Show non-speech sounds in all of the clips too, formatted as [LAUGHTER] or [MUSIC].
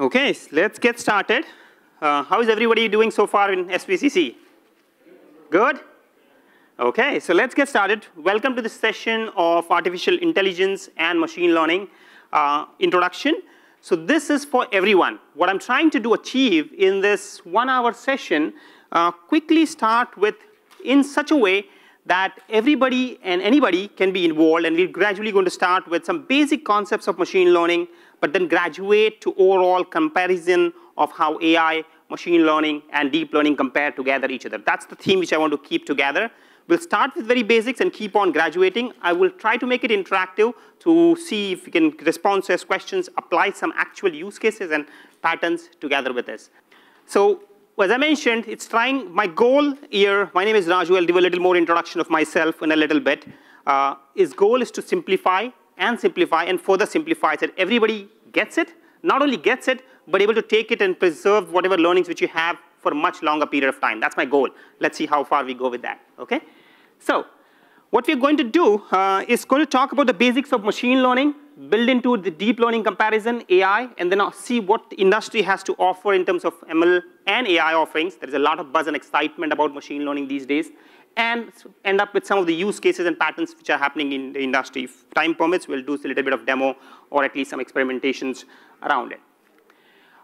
Okay, let's get started. Uh, how is everybody doing so far in SVCC? Good? Okay, so let's get started. Welcome to this session of Artificial Intelligence and Machine Learning uh, introduction. So this is for everyone. What I'm trying to do achieve in this one hour session, uh, quickly start with in such a way that everybody and anybody can be involved and we're gradually going to start with some basic concepts of machine learning, but then graduate to overall comparison of how AI, machine learning, and deep learning compare together each other. That's the theme which I want to keep together. We'll start with very basics and keep on graduating. I will try to make it interactive to see if we can respond to questions, apply some actual use cases and patterns together with this. So as I mentioned, it's trying, my goal here, my name is Raju, I'll give a little more introduction of myself in a little bit. Uh, his goal is to simplify and simplify and further simplify so that everybody gets it, not only gets it, but able to take it and preserve whatever learnings which you have for a much longer period of time. That's my goal. Let's see how far we go with that, okay? So, what we're going to do uh, is going to talk about the basics of machine learning, build into the deep learning comparison, AI, and then see what the industry has to offer in terms of ML and AI offerings. There's a lot of buzz and excitement about machine learning these days, and end up with some of the use cases and patterns which are happening in the industry. If time permits, we'll do a little bit of demo or at least some experimentations around it.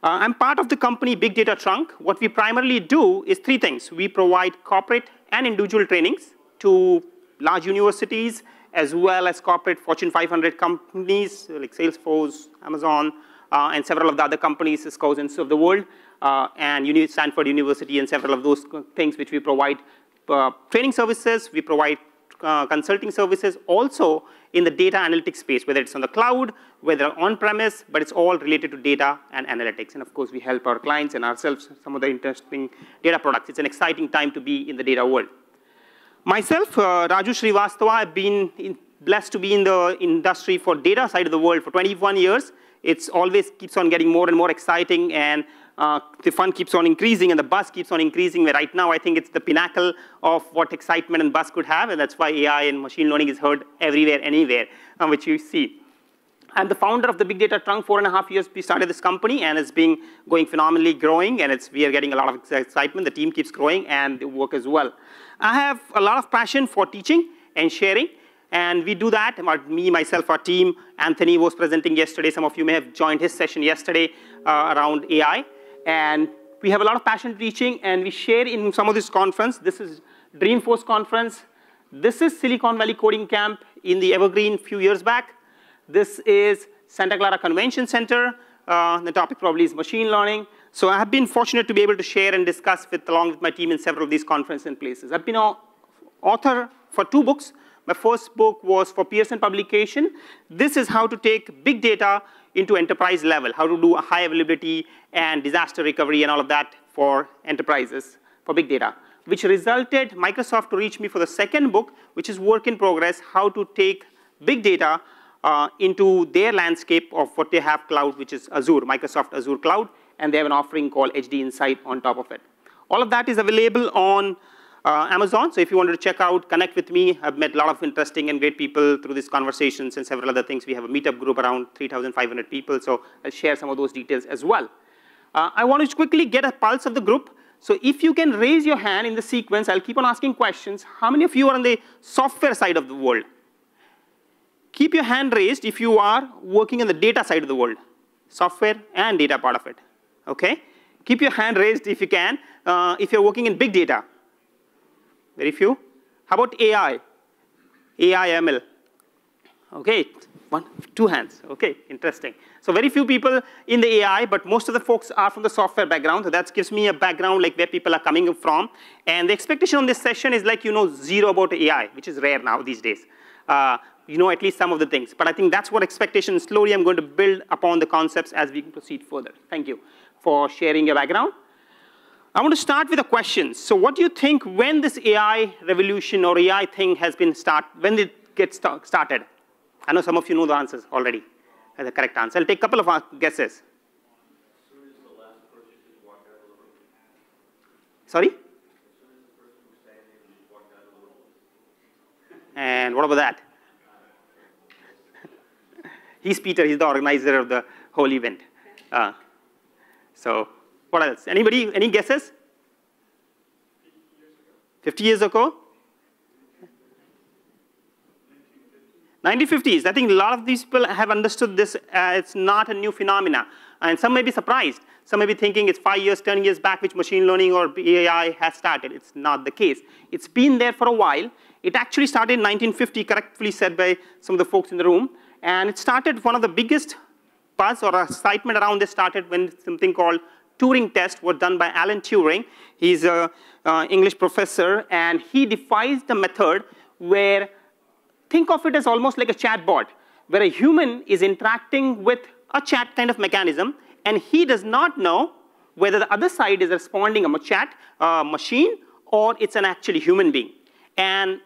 Uh, I'm part of the company Big Data Trunk. What we primarily do is three things. We provide corporate and individual trainings to large universities, as well as corporate Fortune 500 companies like Salesforce, Amazon, uh, and several of the other companies, Cisco's and so of the world, uh, and Stanford University and several of those things which we provide uh, training services, we provide uh, consulting services, also in the data analytics space, whether it's on the cloud, whether on-premise, but it's all related to data and analytics. And of course, we help our clients and ourselves some of the interesting data products. It's an exciting time to be in the data world. Myself, uh, Raju Srivastava, I've been in, blessed to be in the industry for data side of the world for 21 years. It's always keeps on getting more and more exciting and uh, the fun keeps on increasing and the buzz keeps on increasing. Right now, I think it's the pinnacle of what excitement and buzz could have, and that's why AI and machine learning is heard everywhere, anywhere, uh, which you see. I'm the founder of the Big Data Trunk. Four and a half years we started this company, and it's been going phenomenally growing, and it's, we are getting a lot of excitement. The team keeps growing, and the work as well. I have a lot of passion for teaching and sharing, and we do that. Me, myself, our team. Anthony was presenting yesterday. Some of you may have joined his session yesterday uh, around AI. And we have a lot of passion teaching, and we share in some of this conference. This is Dreamforce conference. This is Silicon Valley Coding Camp in the Evergreen few years back. This is Santa Clara Convention Center. Uh, the topic probably is machine learning. So I have been fortunate to be able to share and discuss with, along with my team in several of these conferences and places. I've been an author for two books. My first book was for Pearson publication. This is how to take big data into enterprise level, how to do a high availability and disaster recovery and all of that for enterprises for big data, which resulted Microsoft to reach me for the second book, which is work in progress, how to take big data uh, into their landscape of what they have cloud, which is Azure, Microsoft Azure Cloud, and they have an offering called HD Insight on top of it. All of that is available on uh, Amazon, so if you wanted to check out, connect with me. I've met a lot of interesting and great people through these conversations and several other things. We have a meetup group around 3,500 people, so I'll share some of those details as well. Uh, I want to quickly get a pulse of the group. So if you can raise your hand in the sequence, I'll keep on asking questions. How many of you are on the software side of the world? Keep your hand raised if you are working in the data side of the world, software and data part of it, okay? Keep your hand raised if you can, uh, if you're working in big data. Very few. How about AI? AI ML. Okay, one, two hands. Okay, interesting. So very few people in the AI, but most of the folks are from the software background. So that gives me a background like where people are coming from. And the expectation on this session is like you know zero about AI, which is rare now these days. Uh, you know at least some of the things. But I think that's what expectation, slowly I'm going to build upon the concepts as we proceed further. Thank you for sharing your background. I want to start with a question. So what do you think when this AI revolution or AI thing has been start, when it get st started? I know some of you know the answers already, the correct answer. I'll take a couple of guesses. Sorry? And what about that? [LAUGHS] He's Peter, he's the organizer of the whole event. Uh, So what else? Anybody, any guesses? 50 years ago? 1950s. I think a lot of these people have understood this. Uh, it's not a new phenomena. And some may be surprised. Some may be thinking it's five years, 10 years back, which machine learning or AI has started. It's not the case. It's been there for a while. It actually started in 1950, correctly said by some of the folks in the room. And it started, one of the biggest buzz or excitement around this started when something called Turing test was done by Alan Turing. He's an English professor, and he devised a method where, think of it as almost like a chatbot, where a human is interacting with a chat kind of mechanism, and he does not know whether the other side is responding a chat uh, machine or it's an actually human being. And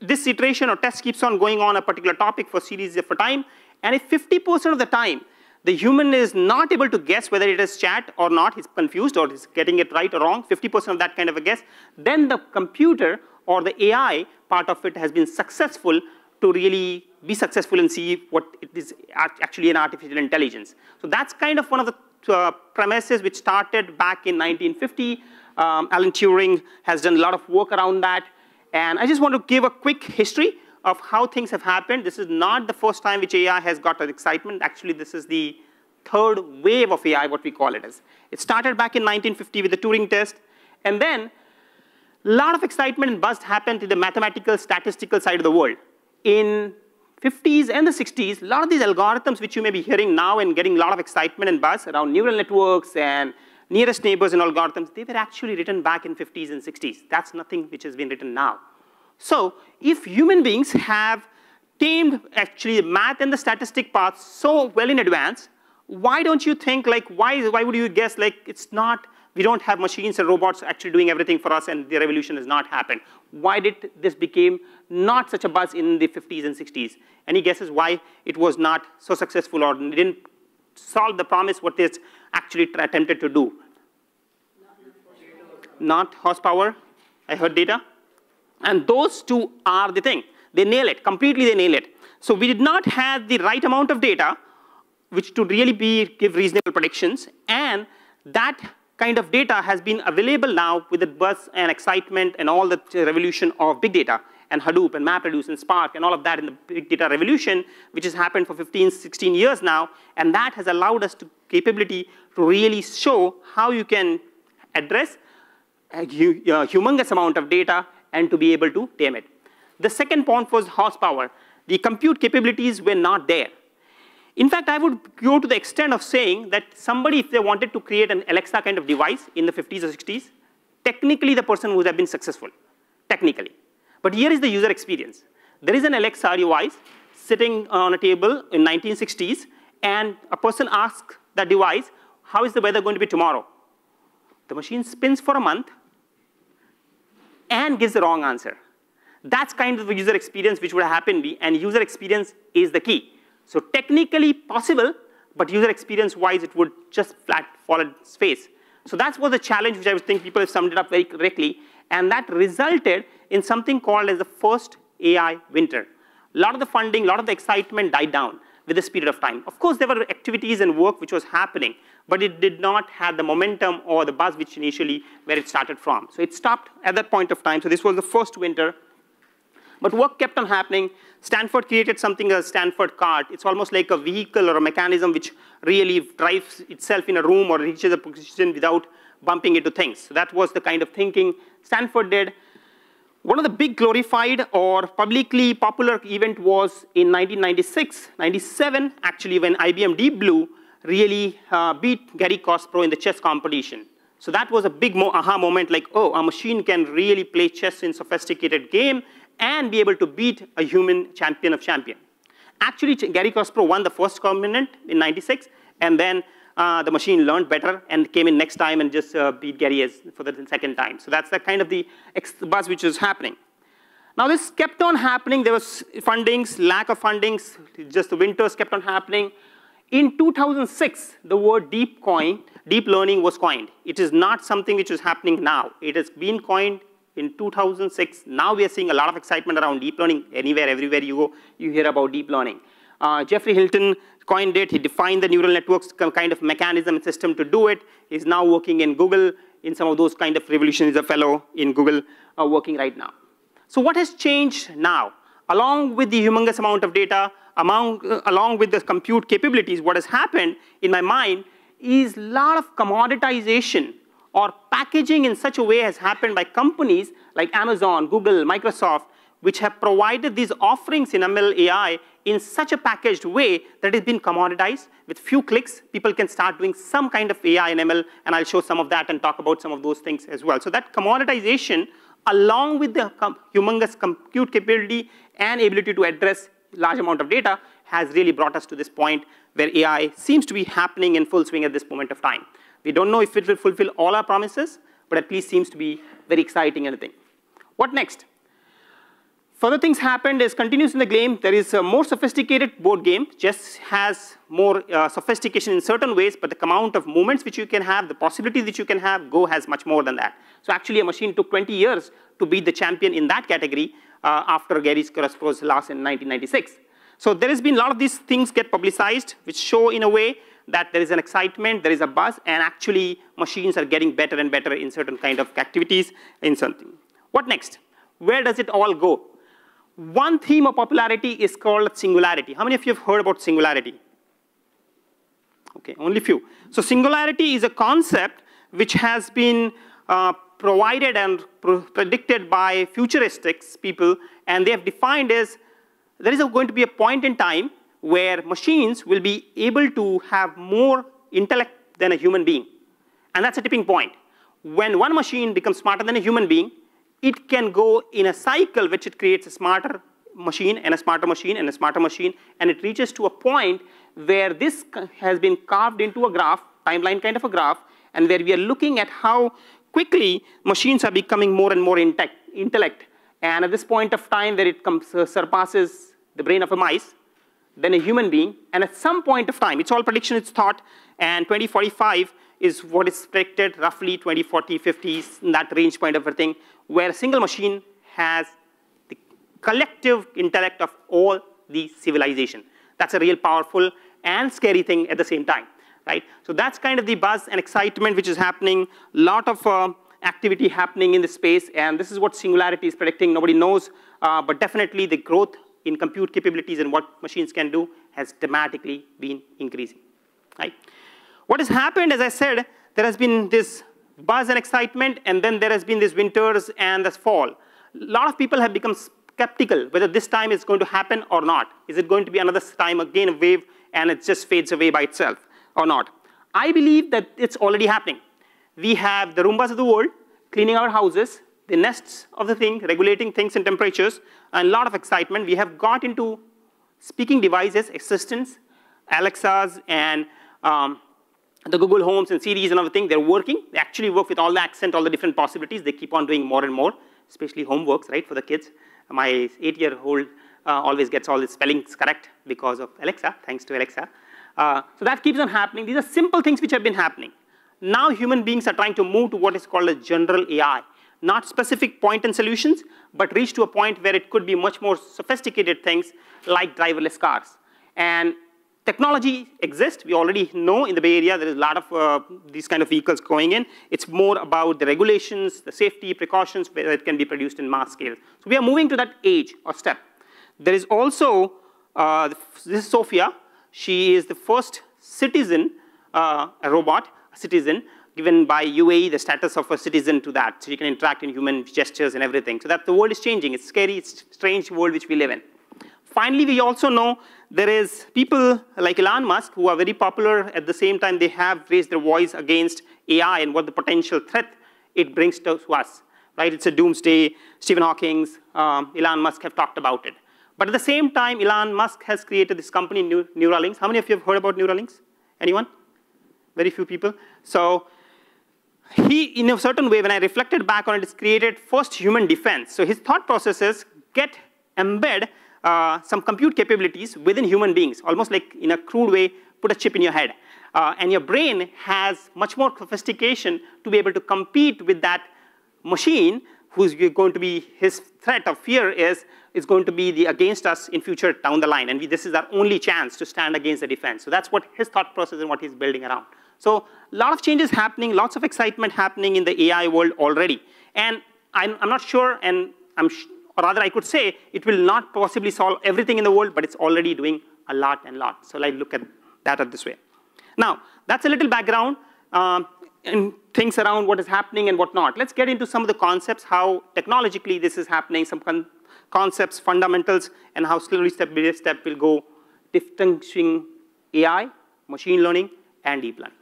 this iteration or test keeps on going on a particular topic for series of a time, and if 50% of the time the human is not able to guess whether it is chat or not, he's confused or he's getting it right or wrong, 50% of that kind of a guess, then the computer or the AI part of it has been successful to really be successful and see what it is actually an artificial intelligence. So that's kind of one of the uh, premises which started back in 1950. Um, Alan Turing has done a lot of work around that. And I just want to give a quick history of how things have happened. This is not the first time which AI has got an excitement. Actually, this is the third wave of AI, what we call it as. It started back in 1950 with the Turing test. And then a lot of excitement and buzz happened in the mathematical, statistical side of the world. In 50s and the 60s, a lot of these algorithms which you may be hearing now and getting a lot of excitement and buzz around neural networks and nearest neighbors and algorithms, they were actually written back in 50s and 60s. That's nothing which has been written now. So if human beings have tamed actually math and the statistic parts so well in advance, why don't you think like, why, why would you guess like it's not, we don't have machines and robots actually doing everything for us and the revolution has not happened. Why did this became not such a buzz in the 50s and 60s? Any guesses why it was not so successful or didn't solve the promise what it's actually attempted to do? Not horsepower, I heard data. And those two are the thing. They nail it, completely they nail it. So we did not have the right amount of data which to really be, give reasonable predictions, and that kind of data has been available now with the buzz and excitement and all the revolution of big data and Hadoop and MapReduce and Spark and all of that in the big data revolution, which has happened for 15, 16 years now, and that has allowed us to capability to really show how you can address a humongous amount of data and to be able to tame it. The second point was horsepower. The compute capabilities were not there. In fact, I would go to the extent of saying that somebody, if they wanted to create an Alexa kind of device in the 50s or 60s, technically the person would have been successful, technically. But here is the user experience. There is an Alexa device sitting on a table in 1960s, and a person asks that device, how is the weather going to be tomorrow? The machine spins for a month, and gives the wrong answer. That's kind of the user experience which would happen, and user experience is the key. So technically possible, but user experience-wise, it would just flat fall on its face. So that was the challenge which I think people have summed it up very correctly, and that resulted in something called as the first AI winter. A lot of the funding, a lot of the excitement died down with this period of time. Of course, there were activities and work which was happening, but it did not have the momentum or the buzz which initially where it started from. So it stopped at that point of time. So this was the first winter. But work kept on happening. Stanford created something as Stanford cart. It's almost like a vehicle or a mechanism which really drives itself in a room or reaches a position without bumping into things. So that was the kind of thinking Stanford did. One of the big glorified or publicly popular event was in 1996, 97, actually, when IBM Deep Blue really uh, beat Garry Kasparov in the chess competition. So that was a big mo aha moment, like, oh, a machine can really play chess in sophisticated game and be able to beat a human champion of champion. Actually, Garry Kasparov won the first component in 96, and then uh, the machine learned better and came in next time and just uh, beat Gary as for the second time. So that's the kind of the buzz which is happening. Now this kept on happening. There was fundings, lack of fundings, just the winters kept on happening. In 2006, the word deep coin, deep learning was coined. It is not something which is happening now. It has been coined in 2006. Now we are seeing a lot of excitement around deep learning. Anywhere, everywhere you go, you hear about deep learning. Uh, Geoffrey Hinton coined it. He defined the neural networks kind of mechanism and system to do it. He's now working in Google in some of those kind of revolutions. He's a fellow in Google uh, working right now. So what has changed now? Along with the humongous amount of data, among, uh, along with the compute capabilities, what has happened in my mind is a lot of commoditization or packaging in such a way has happened by companies like Amazon, Google, Microsoft, which have provided these offerings in ML AI in such a packaged way that it's been commoditized. With few clicks, people can start doing some kind of AI and ML, and I'll show some of that and talk about some of those things as well. So that commoditization, along with the humongous compute capability and ability to address large amount of data, has really brought us to this point where AI seems to be happening in full swing at this moment of time. We don't know if it will fulfill all our promises, but at least seems to be very exciting and thing. What next? Further things happened is continues in the game. There is a more sophisticated board game, just has more uh, sophistication in certain ways, but the amount of movements which you can have, the possibilities that you can have, Go has much more than that. So actually a machine took 20 years to beat the champion in that category uh, after Garry Kasparov's loss in 1996. So there has been a lot of these things get publicized, which show in a way that there is an excitement, there is a buzz, and actually machines are getting better and better in certain kind of activities in something. What next? Where does it all go? One theme of popularity is called singularity. How many of you have heard about singularity? Okay, only few. So singularity is a concept which has been uh, provided and predicted by futuristics people, and they have defined as there is going to be a point in time where machines will be able to have more intellect than a human being. And that's a tipping point. When one machine becomes smarter than a human being, it can go in a cycle which it creates a smarter machine and a smarter machine and a smarter machine, and it reaches to a point where this has been carved into a graph, timeline kind of a graph, and where we are looking at how quickly machines are becoming more and more intellect. And at this point of time where it comes, uh, surpasses the brain of a mice, then a human being, and at some point of time, it's all prediction, it's thought, and 2045 is what is predicted, roughly 2040, 50s, in that range point of a thing, where a single machine has the collective intellect of all the civilization. That's a real powerful and scary thing at the same time, right? So that's kind of the buzz and excitement which is happening, lot of uh, activity happening in the space, and this is what Singularity is predicting. Nobody knows, uh, but definitely the growth in compute capabilities and what machines can do has dramatically been increasing, right? What has happened, as I said, there has been this buzz and excitement, and then there has been these winters and this fall. A lot of people have become skeptical whether this time is going to happen or not. Is it going to be another time again a wave and it just fades away by itself or not? I believe that it's already happening. We have the Roombas of the world cleaning our houses, the nests of the thing, regulating things and temperatures, and a lot of excitement. We have got into speaking devices, assistants, Alexas, and um, the Google Homes and Siris and everything, they're working. They actually work with all the accent, all the different possibilities. They keep on doing more and more, especially homeworks, right, for the kids. My eight-year-old uh, always gets all the spellings correct because of Alexa, thanks to Alexa. Uh, so that keeps on happening. These are simple things which have been happening. Now human beings are trying to move to what is called a general AI. Not specific point and solutions, but reach to a point where it could be much more sophisticated things like driverless cars. And Technology exists. We already know in the Bay Area there is a lot of uh, these kind of vehicles going in. It's more about the regulations, the safety precautions, where it can be produced in mass scale. So we are moving to that age or step. There is also, uh, this is Sophia. She is the first citizen, uh, a robot, a citizen, given by UAE the status of a citizen to that. So you can interact in human gestures and everything. So that the world is changing. It's scary, it's strange world which we live in. Finally, we also know there is people like Elon Musk who are very popular. At the same time, they have raised their voice against AI and what the potential threat it brings to us. Right? It's a doomsday. Stephen Hawking, um, Elon Musk have talked about it. But at the same time, Elon Musk has created this company, Neuralinks. How many of you have heard about Neuralinks? Anyone? Very few people. So he, in a certain way, when I reflected back on it, it's created first human defense. So his thought process is get, embed uh, some compute capabilities within human beings, almost like in a crude way, put a chip in your head. Uh, and your brain has much more sophistication to be able to compete with that machine who's going to be his threat of fear is, is going to be the against us in future down the line. And we, this is our only chance to stand against the defense. So that's what his thought process and what he's building around. So a lot of changes happening, lots of excitement happening in the AI world already. And I'm, I'm not sure, and I'm or rather I could say it will not possibly solve everything in the world, but it's already doing a lot and lot. So let's look at that this way. Now, that's a little background um, and things around what is happening and what not. Let's get into some of the concepts, how technologically this is happening, some con concepts, fundamentals, and how slowly step by step we'll go distinguishing AI, machine learning, and deep learning.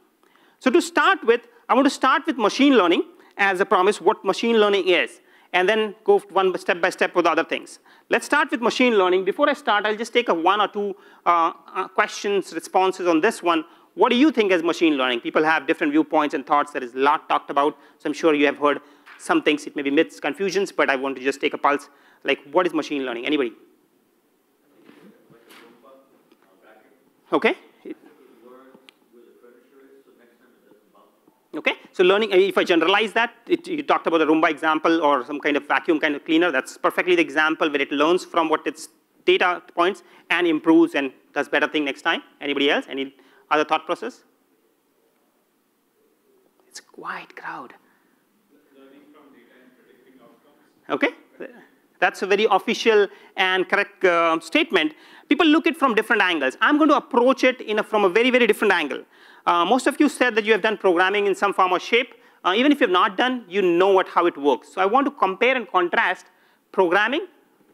So to start with, I want to start with machine learning as a promise what machine learning is, and then go one step by step with other things. Let's start with machine learning. Before I start, I'll just take a one or two uh, uh, questions, responses on this one. What do you think is machine learning? People have different viewpoints and thoughts. There is a lot talked about. So I'm sure you have heard some things. It may be myths, confusions, but I want to just take a pulse. Like, what is machine learning? Anybody? Okay. Okay, so learning, uh, if I generalize that, it, you talked about a Roomba example or some kind of vacuum kind of cleaner, that's perfectly the example where it learns from what its data points and improves and does better thing next time. Anybody else? Any other thought process? It's a quiet crowd. Okay, that's a very official and correct uh, statement. People look at it from different angles. I'm going to approach it in a, from a very, very different angle. Uh, most of you said that you have done programming in some form or shape. Uh, even if you have not done, you know what, how it works. So I want to compare and contrast programming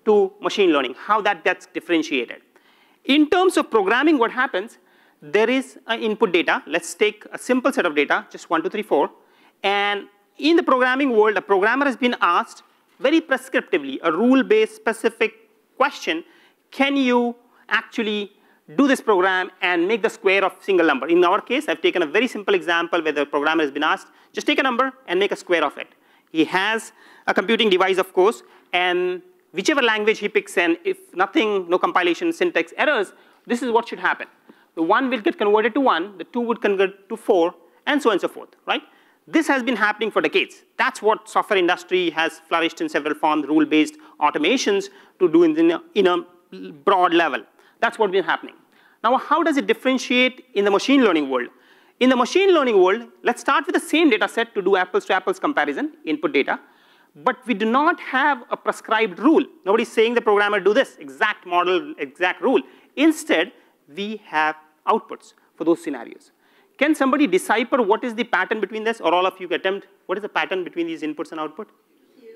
to machine learning, how that gets differentiated. In terms of programming, what happens, there is an input data. Let's take a simple set of data, just one, two, three, four. And in the programming world, a programmer has been asked very prescriptively, a rule-based specific question, can you actually do this program and make the square of single number. In our case, I've taken a very simple example where the programmer has been asked, just take a number and make a square of it. He has a computing device, of course, and whichever language he picks and if nothing, no compilation, syntax errors, this is what should happen. The one will get converted to one, the two would convert to four, and so on and so forth, right? This has been happening for decades. That's what software industry has flourished in several forms, rule-based automations to do in, the, in a broad level. That's what's been happening. Now, how does it differentiate in the machine learning world? In the machine learning world, let's start with the same data set to do apples to apples comparison, input data. But we do not have a prescribed rule. Nobody's saying the programmer do this, exact model, exact rule. Instead, we have outputs for those scenarios. Can somebody decipher what is the pattern between this, or all of you attempt, what is the pattern between these inputs and output? Cube.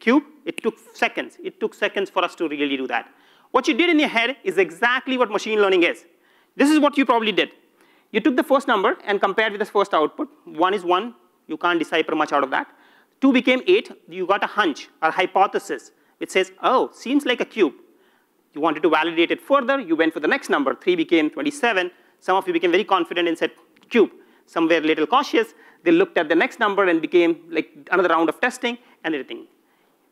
Cube? It took seconds. It took seconds for us to really do that. What you did in your head is exactly what machine learning is. This is what you probably did. You took the first number and compared with the first output. One is one, you can't decipher much out of that. Two became eight, you got a hunch, a hypothesis, which says, oh, seems like a cube. You wanted to validate it further, you went for the next number. Three became 27. Some of you became very confident and said cube. Some were a little cautious. They looked at the next number and became like another round of testing and everything.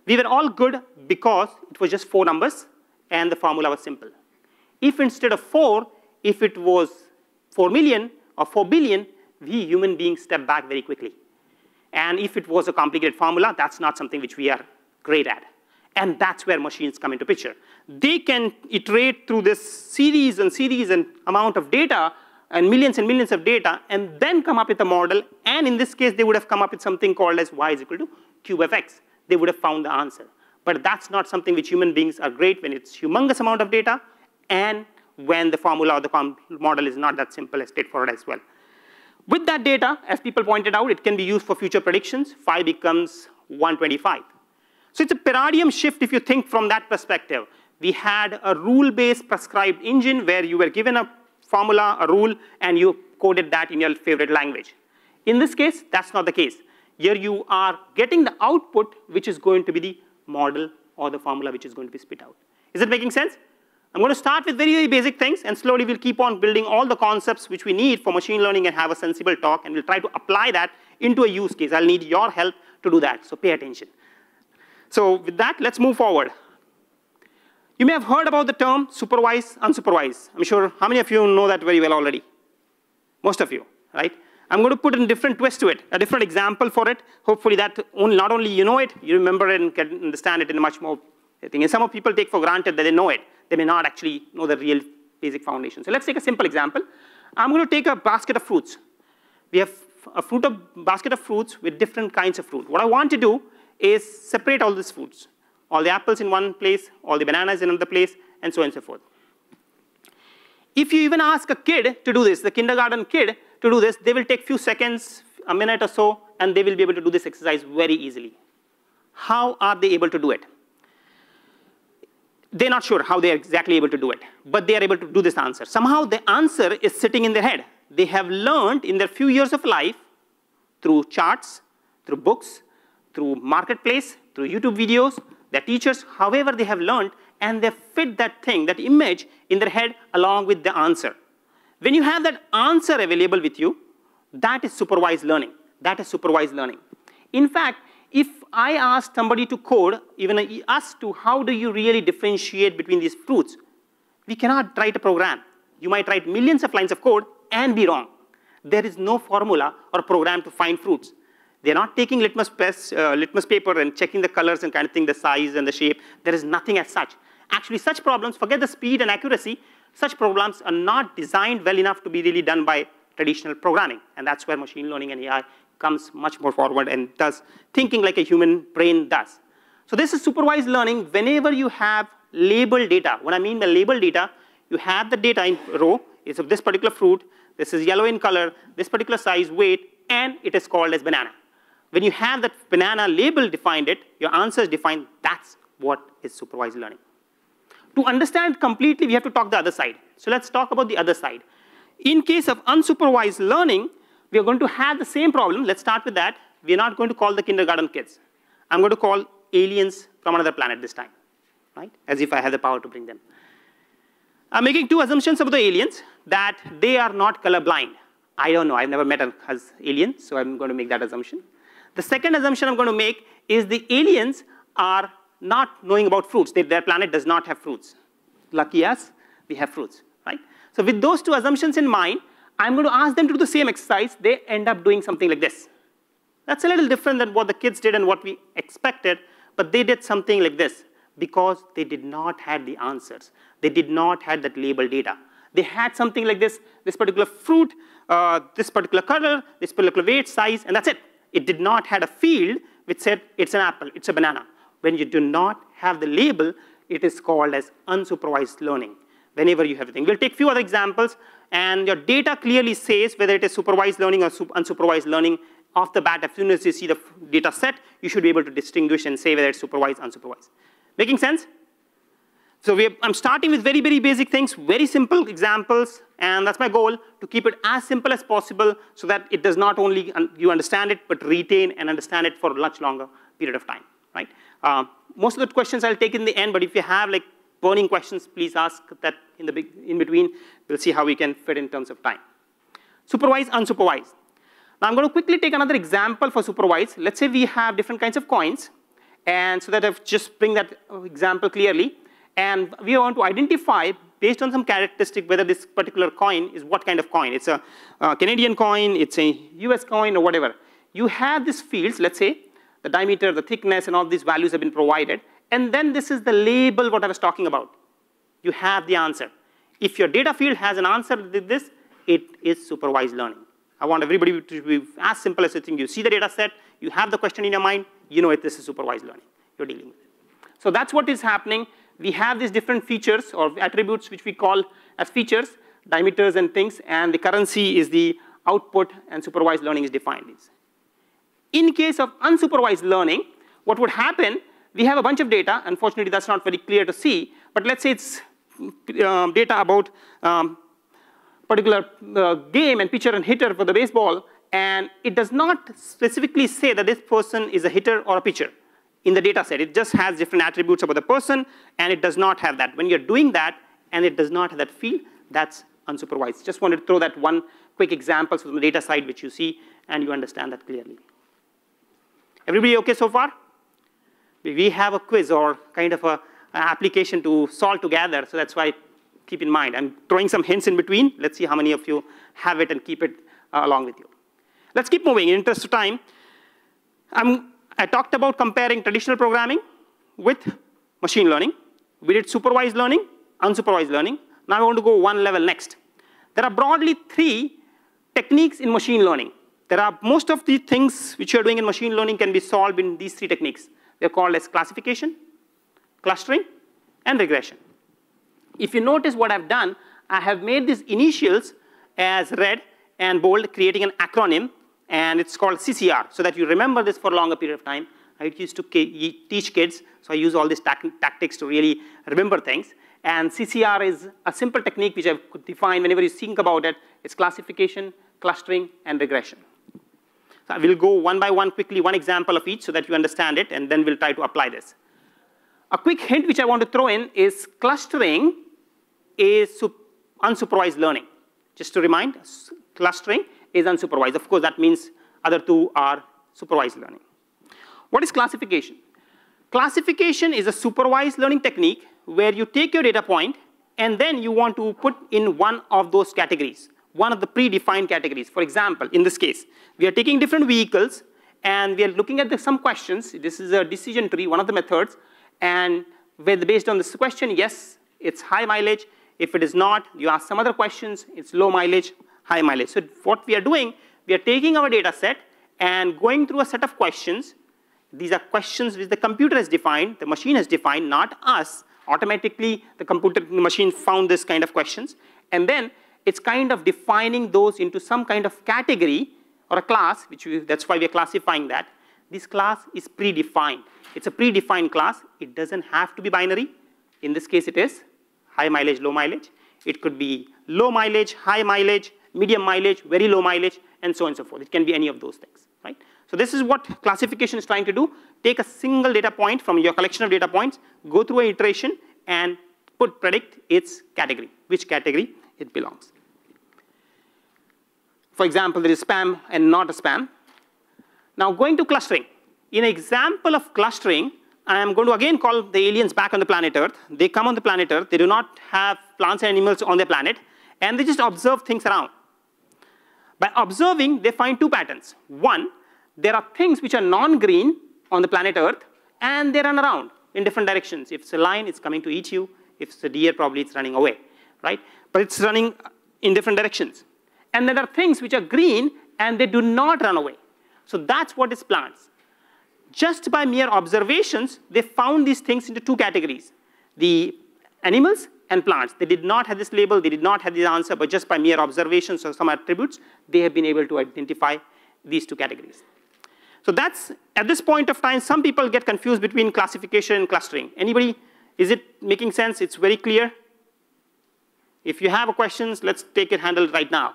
We were all good because it was just four numbers and the formula was simple. If instead of 4, if it was 4 million or 4 billion, we human beings step back very quickly. And if it was a complicated formula, that's not something which we are great at. And that's where machines come into picture. They can iterate through this series and series and amount of data and millions and millions of data and then come up with a model. And in this case, they would have come up with something called as y is equal to cube of x. They would have found the answer. But that's not something which human beings are great when it's humongous amount of data and when the formula or the model is not that simple and straightforward as well. With that data, as people pointed out, it can be used for future predictions. Phi becomes 125. So it's a paradigm shift if you think from that perspective. We had a rule-based prescribed engine where you were given a formula, a rule, and you coded that in your favorite language. In this case, that's not the case. Here you are getting the output, which is going to be the model or the formula which is going to be spit out. Is it making sense? I'm going to start with very, very basic things, and slowly we'll keep on building all the concepts which we need for machine learning and have a sensible talk, and we'll try to apply that into a use case. I'll need your help to do that, so pay attention. So with that, let's move forward. You may have heard about the term supervised, unsupervised. I'm sure, how many of you know that very well already? Most of you, right? I'm going to put a different twist to it, a different example for it. Hopefully that only, not only you know it, you remember it and can understand it in a much more thing. And some of people take for granted that they know it. They may not actually know the real basic foundation. So let's take a simple example. I'm going to take a basket of fruits. We have a fruit of, basket of fruits with different kinds of fruit. What I want to do is separate all these fruits. All the apples in one place, all the bananas in another place, and so on and so forth. If you even ask a kid to do this, the kindergarten kid to do this, they will take few seconds, a minute or so, and they will be able to do this exercise very easily. How are they able to do it? They're not sure how they're exactly able to do it, but they are able to do this answer. Somehow the answer is sitting in their head. They have learned in their few years of life through charts, through books, through marketplace, through YouTube videos, their teachers, however they have learned, and they fit that thing, that image in their head along with the answer. When you have that answer available with you, that is supervised learning. That is supervised learning. In fact, if I ask somebody to code, even us to how do you really differentiate between these fruits, we cannot write a program. You might write millions of lines of code and be wrong. There is no formula or program to find fruits. They're not taking litmus, uh, litmus paper and checking the colors and kind of thing, the size and the shape. There is nothing as such. Actually, such problems, forget the speed and accuracy, such problems are not designed well enough to be really done by traditional programming. And that's where machine learning and AI comes much more forward and does thinking like a human brain does. So this is supervised learning whenever you have labeled data. What I mean by labeled data, you have the data in row, it's of this particular fruit, this is yellow in color, this particular size, weight, and it is called as banana. When you have that banana label defined it, your answer is defined, that's what is supervised learning. To understand completely, we have to talk the other side. So let's talk about the other side. In case of unsupervised learning, we are going to have the same problem. Let's start with that. We're not going to call the kindergarten kids. I'm going to call aliens from another planet this time, right? As if I had the power to bring them. I'm making two assumptions about the aliens, that they are not colorblind. I don't know, I've never met an alien, so I'm going to make that assumption. The second assumption I'm going to make is the aliens are not knowing about fruits. They, their planet does not have fruits. Lucky us, we have fruits, right? So with those two assumptions in mind, I'm going to ask them to do the same exercise. They end up doing something like this. That's a little different than what the kids did and what we expected, but they did something like this because they did not have the answers. They did not have that label data. They had something like this, this particular fruit, uh, this particular color, this particular weight, size, and that's it. It did not have a field which said it's an apple, it's a banana. When you do not have the label, it is called as unsupervised learning. Whenever you have a thing. We'll take few other examples, and your data clearly says whether it is supervised learning or unsupervised learning off the bat. As soon as you see the data set, you should be able to distinguish and say whether it's supervised, unsupervised. Making sense? So are, I'm starting with very, very basic things, very simple examples, and that's my goal, to keep it as simple as possible so that it does not only you understand it, but retain and understand it for a much longer period of time, right? Uh, most of the questions I'll take in the end, but if you have like burning questions, please ask that in the big, in between. We'll see how we can fit in terms of time. Supervised, unsupervised. Now I'm going to quickly take another example for supervised. Let's say we have different kinds of coins, and so that I've just bring that example clearly. And we want to identify, based on some characteristic, whether this particular coin is what kind of coin. It's a, a Canadian coin, it's a US coin, or whatever. You have these fields, let's say, the diameter, the thickness, and all these values have been provided. And then this is the label what I was talking about. You have the answer. If your data field has an answer with this, it is supervised learning. I want everybody to be as simple as you think. You see the data set, you have the question in your mind, you know it, this is supervised learning you're dealing with. It. So that's what is happening. We have these different features or attributes which we call as features, diameters and things, and the currency is the output and supervised learning is defined. In case of unsupervised learning, what would happen, we have a bunch of data. Unfortunately, that's not very clear to see. But let's say it's um, data about um, particular uh, game and pitcher and hitter for the baseball. And it does not specifically say that this person is a hitter or a pitcher in the data set. It just has different attributes about the person, and it does not have that. When you're doing that, and it does not have that field, that's unsupervised. Just wanted to throw that one quick example from the data side, which you see, and you understand that clearly. Everybody okay so far? We have a quiz or kind of a, an application to solve together, so that's why keep in mind. I'm throwing some hints in between. Let's see how many of you have it and keep it uh, along with you. Let's keep moving in interest of time. I'm, I talked about comparing traditional programming with machine learning. We did supervised learning, unsupervised learning. Now I want to go one level next. There are broadly three techniques in machine learning. There are most of the things which you're doing in machine learning can be solved in these three techniques. They're called as classification, clustering, and regression. If you notice what I've done, I have made these initials as red and bold, creating an acronym, and it's called CCR, so that you remember this for a longer period of time. I used to teach kids, so I use all these tactics to really remember things. And CCR is a simple technique which I could define whenever you think about it. It's classification, clustering, and regression. So I will go one by one quickly, one example of each so that you understand it, and then we'll try to apply this. A quick hint which I want to throw in is clustering is unsupervised learning. Just to remind, clustering is unsupervised. Of course, that means other two are supervised learning. What is classification? Classification is a supervised learning technique where you take your data point and then you want to put in one of those categories, one of the predefined categories. For example, in this case, we are taking different vehicles and we are looking at the, some questions. This is a decision tree, one of the methods. And with, based on this question, yes, it's high mileage. If it is not, you ask some other questions, it's low mileage, high mileage. So what we are doing, we are taking our data set and going through a set of questions these are questions which the computer has defined, the machine has defined, not us. Automatically, the computer the machine found this kind of questions. And then it's kind of defining those into some kind of category or a class, which we, that's why we're classifying that. This class is predefined. It's a predefined class. It doesn't have to be binary. In this case, it is high mileage, low mileage. It could be low mileage, high mileage, medium mileage, very low mileage, and so on and so forth. It can be any of those things, right? So this is what classification is trying to do. Take a single data point from your collection of data points, go through an iteration, and put predict its category, which category it belongs. For example, there is spam and not a spam. Now going to clustering. In an example of clustering, I am going to again call the aliens back on the planet Earth. They come on the planet Earth. They do not have plants and animals on their planet, and they just observe things around. By observing, they find two patterns. One, there are things which are non-green on the planet Earth, and they run around in different directions. If it's a lion, it's coming to eat you. If it's a deer, probably it's running away, right? But it's running in different directions. And there are things which are green, and they do not run away. So that's what is plants. Just by mere observations, they found these things into two categories. The animals and plants. They did not have this label, they did not have the answer, but just by mere observations or some attributes, they have been able to identify these two categories. So that's, at this point of time, some people get confused between classification and clustering. Anybody, is it making sense? It's very clear? If you have questions, let's take it handled right now.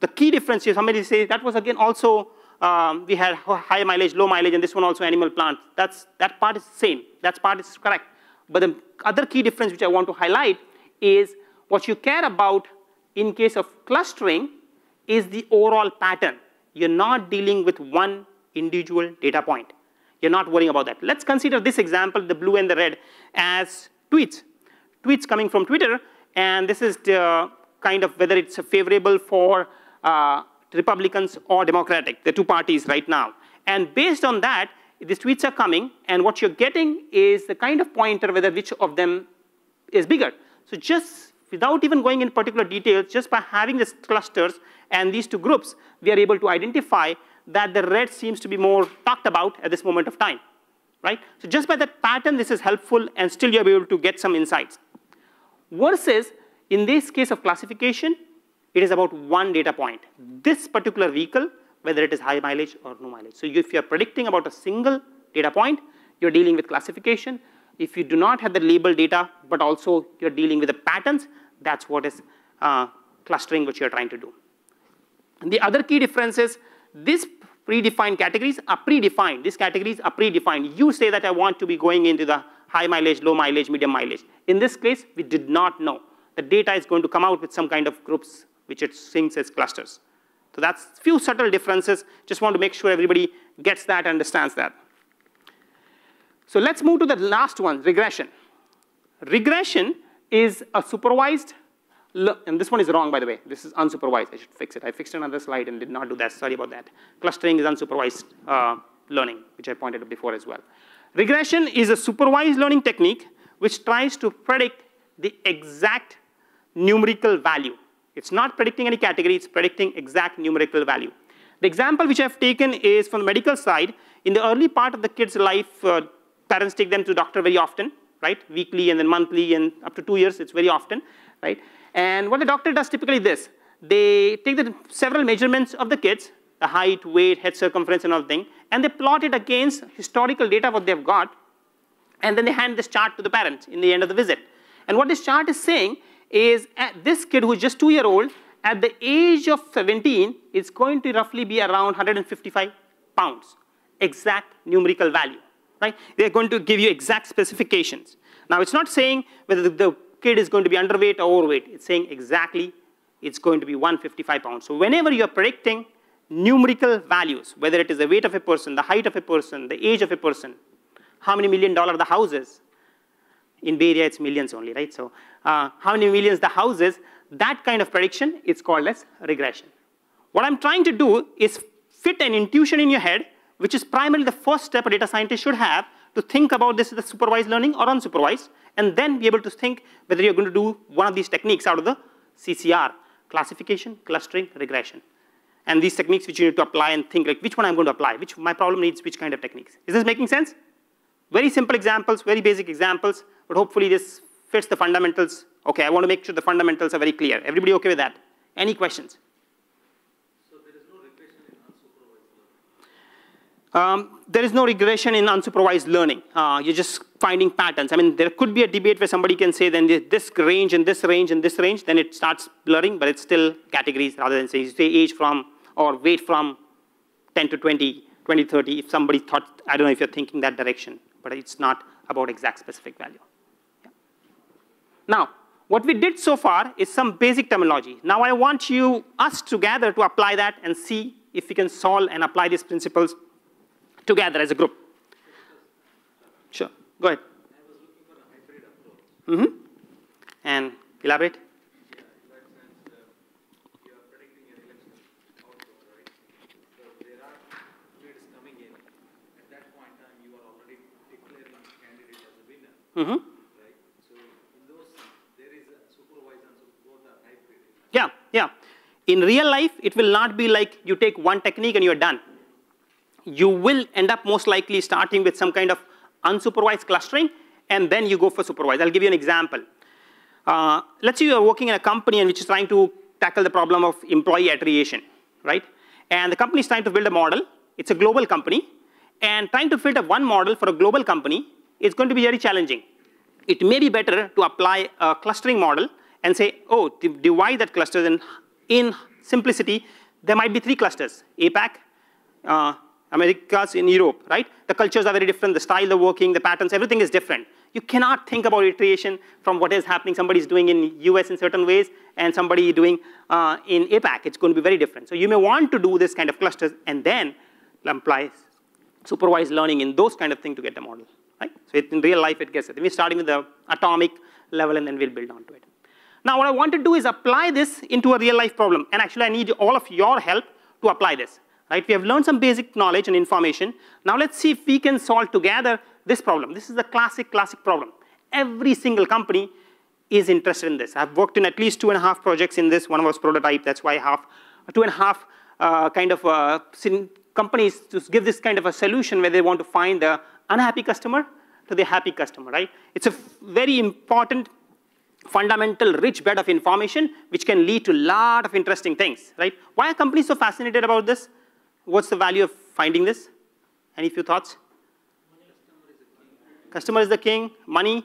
The key difference here, somebody say that was again also, um, we had high mileage, low mileage, and this one also animal plant. That's, that part is same, that part is correct. But the other key difference which I want to highlight is what you care about in case of clustering is the overall pattern you're not dealing with one individual data point. You're not worrying about that. Let's consider this example, the blue and the red, as tweets. Tweets coming from Twitter, and this is the kind of whether it's favorable for uh, Republicans or Democratic, the two parties right now. And based on that, these tweets are coming, and what you're getting is the kind of pointer whether which of them is bigger. So just without even going in particular details, just by having these clusters and these two groups, we are able to identify that the red seems to be more talked about at this moment of time, right? So just by that pattern, this is helpful, and still you'll be able to get some insights. Versus, in this case of classification, it is about one data point. This particular vehicle, whether it is high mileage or no mileage. So if you're predicting about a single data point, you're dealing with classification. If you do not have the label data, but also you're dealing with the patterns, that's what is uh, clustering which you're trying to do. And the other key difference is these predefined categories are predefined. These categories are predefined. You say that I want to be going into the high mileage, low mileage, medium mileage. In this case, we did not know. The data is going to come out with some kind of groups which it thinks as clusters. So that's a few subtle differences. Just want to make sure everybody gets that, understands that. So let's move to the last one, regression. Regression is a supervised and this one is wrong, by the way. This is unsupervised. I should fix it. I fixed another slide and did not do that. Sorry about that. Clustering is unsupervised uh, learning, which I pointed out before as well. Regression is a supervised learning technique which tries to predict the exact numerical value. It's not predicting any category, it's predicting exact numerical value. The example which I've taken is from the medical side. In the early part of the kid's life, uh, parents take them to doctor very often, right? Weekly and then monthly and up to two years, it's very often, right? And what the doctor does typically this. They take the several measurements of the kids, the height, weight, head circumference and all thing, and they plot it against historical data what they've got, and then they hand this chart to the parents in the end of the visit. And what this chart is saying is uh, this kid who's just two year old, at the age of 17, is going to roughly be around 155 pounds, exact numerical value, right? They're going to give you exact specifications. Now, it's not saying whether the kid is going to be underweight or overweight. It's saying exactly it's going to be 155 pounds. So whenever you're predicting numerical values, whether it is the weight of a person, the height of a person, the age of a person, how many million dollar the house is, in Bay Area, it's millions only, right? So uh, how many millions the house is, that kind of prediction is called as regression. What I'm trying to do is fit an intuition in your head, which is primarily the first step a data scientist should have to think about this as supervised learning or unsupervised, and then be able to think whether you're going to do one of these techniques out of the CCR, classification, clustering, regression. And these techniques which you need to apply and think like which one I'm going to apply, which my problem needs which kind of techniques. Is this making sense? Very simple examples, very basic examples, but hopefully this fits the fundamentals. Okay, I want to make sure the fundamentals are very clear. Everybody okay with that? Any questions? So there is no regression in unsupervised learning? Um, there is no regression in unsupervised learning. Uh, you're just finding patterns. I mean, there could be a debate where somebody can say then this range and this range and this range, then it starts blurring, but it's still categories rather than say, say age from or weight from 10 to 20, 20, 30. If somebody thought, I don't know if you're thinking that direction but it's not about exact specific value. Now, what we did so far is some basic terminology. Now I want you, us together to apply that and see if we can solve and apply these principles together as a group. Sure, go ahead. I was looking for a hybrid approach. Mm-hmm. And elaborate. Yeah, Yeah, yeah. In real life, it will not be like you take one technique and you're done. You will end up most likely starting with some kind of unsupervised clustering, and then you go for supervised. I'll give you an example. Uh, let's say you're working in a company and which is trying to tackle the problem of employee attrition, right? And the company is trying to build a model. It's a global company, and trying to filter one model for a global company is going to be very challenging. It may be better to apply a clustering model and say, oh, divide that cluster in, in simplicity, there might be three clusters, APAC, uh, Americas in Europe, right? The cultures are very different, the style of working, the patterns, everything is different. You cannot think about attrition from what is happening, somebody's doing in US in certain ways, and somebody doing uh, in APAC. It's going to be very different. So you may want to do this kind of clusters and then apply supervised learning in those kind of thing to get the model, right? So it, in real life, it gets it. We're starting with the atomic level, and then we'll build onto it. Now, what I want to do is apply this into a real life problem. And actually, I need all of your help to apply this. Right? We have learned some basic knowledge and information. Now, let's see if we can solve together this problem. This is the classic, classic problem. Every single company is interested in this. I've worked in at least two and a half projects in this. One was prototype. That's why have two and a half uh, kind of uh, companies to give this kind of a solution where they want to find the unhappy customer to the happy customer, right? It's a very important fundamental rich bed of information which can lead to a lot of interesting things, right? Why are companies so fascinated about this? What's the value of finding this? Any few thoughts? Customer is the king, money,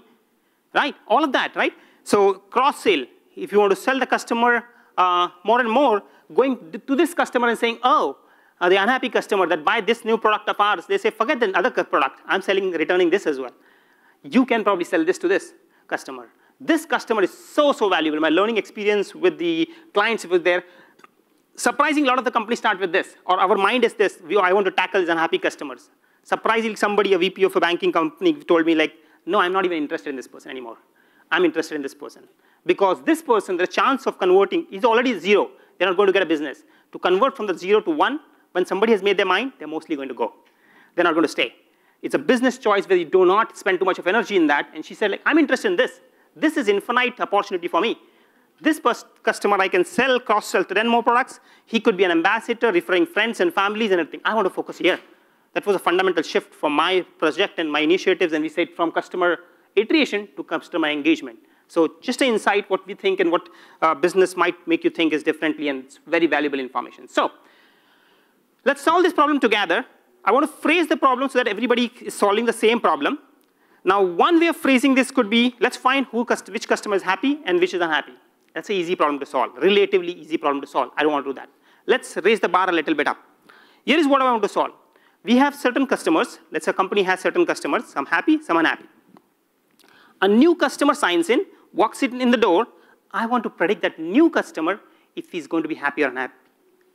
right? All of that, right? So cross sale, if you want to sell the customer uh, more and more, going to this customer and saying, oh, uh, the unhappy customer that buy this new product of ours, they say, forget the other product. I'm selling, returning this as well. You can probably sell this to this customer. This customer is so, so valuable. My learning experience with the clients was there. Surprising, a lot of the companies start with this, or our mind is this, we, I want to tackle these unhappy customers. Surprisingly, somebody, a VP of a banking company told me like, no, I'm not even interested in this person anymore. I'm interested in this person. because this person, the chance of converting is already zero. They're not going to get a business. To convert from the zero to one, when somebody has made their mind, they're mostly going to go. They're not going to stay. It's a business choice where you do not spend too much of energy in that. And she said, like, I'm interested in this. This is infinite opportunity for me. This customer, I can sell, cross-sell to 10 more products. He could be an ambassador, referring friends and families and everything. I want to focus here. That was a fundamental shift for my project and my initiatives, and we said from customer attrition to customer engagement. So just an insight what we think and what uh, business might make you think is differently, and it's very valuable information. So let's solve this problem together. I want to phrase the problem so that everybody is solving the same problem. Now, one way of phrasing this could be, let's find who, which customer is happy and which is unhappy. That's an easy problem to solve, relatively easy problem to solve. I don't want to do that. Let's raise the bar a little bit up. Here is what I want to solve. We have certain customers. Let's say a company has certain customers, some happy, some unhappy. A new customer signs in, walks in in the door. I want to predict that new customer if he's going to be happy or unhappy,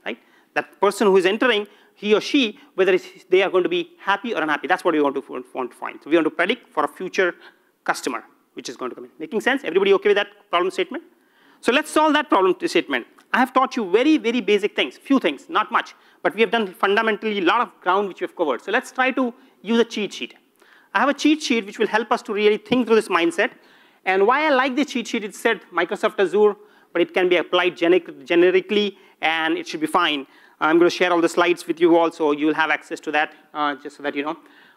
right? That person who is entering, he or she, whether they are going to be happy or unhappy. That's what we want to, want to find. So we want to predict for a future customer, which is going to come in. Making sense? Everybody okay with that problem statement? So let's solve that problem statement. I have taught you very, very basic things, few things, not much, but we have done fundamentally a lot of ground which we have covered. So let's try to use a cheat sheet. I have a cheat sheet which will help us to really think through this mindset. And why I like the cheat sheet, it said Microsoft Azure, but it can be applied generic, generically, and it should be fine. I'm going to share all the slides with you also. You will have access to that, uh, just so that you know.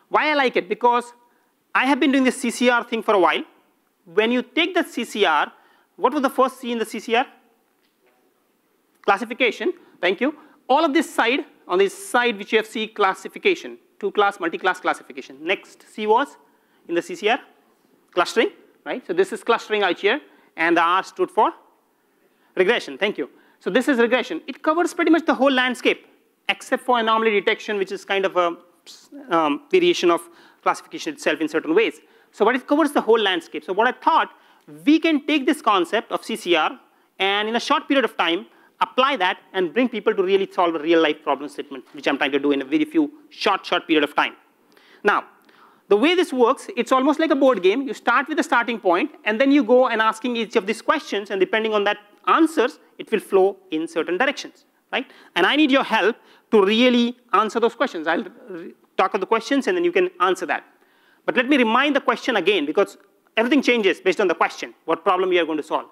Why I like it? Because I have been doing this CCR thing for a while. When you take the CCR, what was the first C in the CCR? Classification, thank you. All of this side, on this side which you have C classification, two class, multi-class classification. Next C was in the CCR, clustering, right? So this is clustering out here, and the R stood for regression, thank you. So this is regression. It covers pretty much the whole landscape, except for anomaly detection, which is kind of a um, variation of classification itself in certain ways. So but it covers the whole landscape. So what I thought, we can take this concept of CCR and in a short period of time, apply that and bring people to really solve a real life problem statement, which I'm trying to do in a very few short, short period of time. Now, the way this works, it's almost like a board game. You start with a starting point, and then you go and asking each of these questions, and depending on that answers, it will flow in certain directions, right? And I need your help to really answer those questions. I'll talk of the questions, and then you can answer that. But let me remind the question again, because everything changes based on the question, what problem we are going to solve.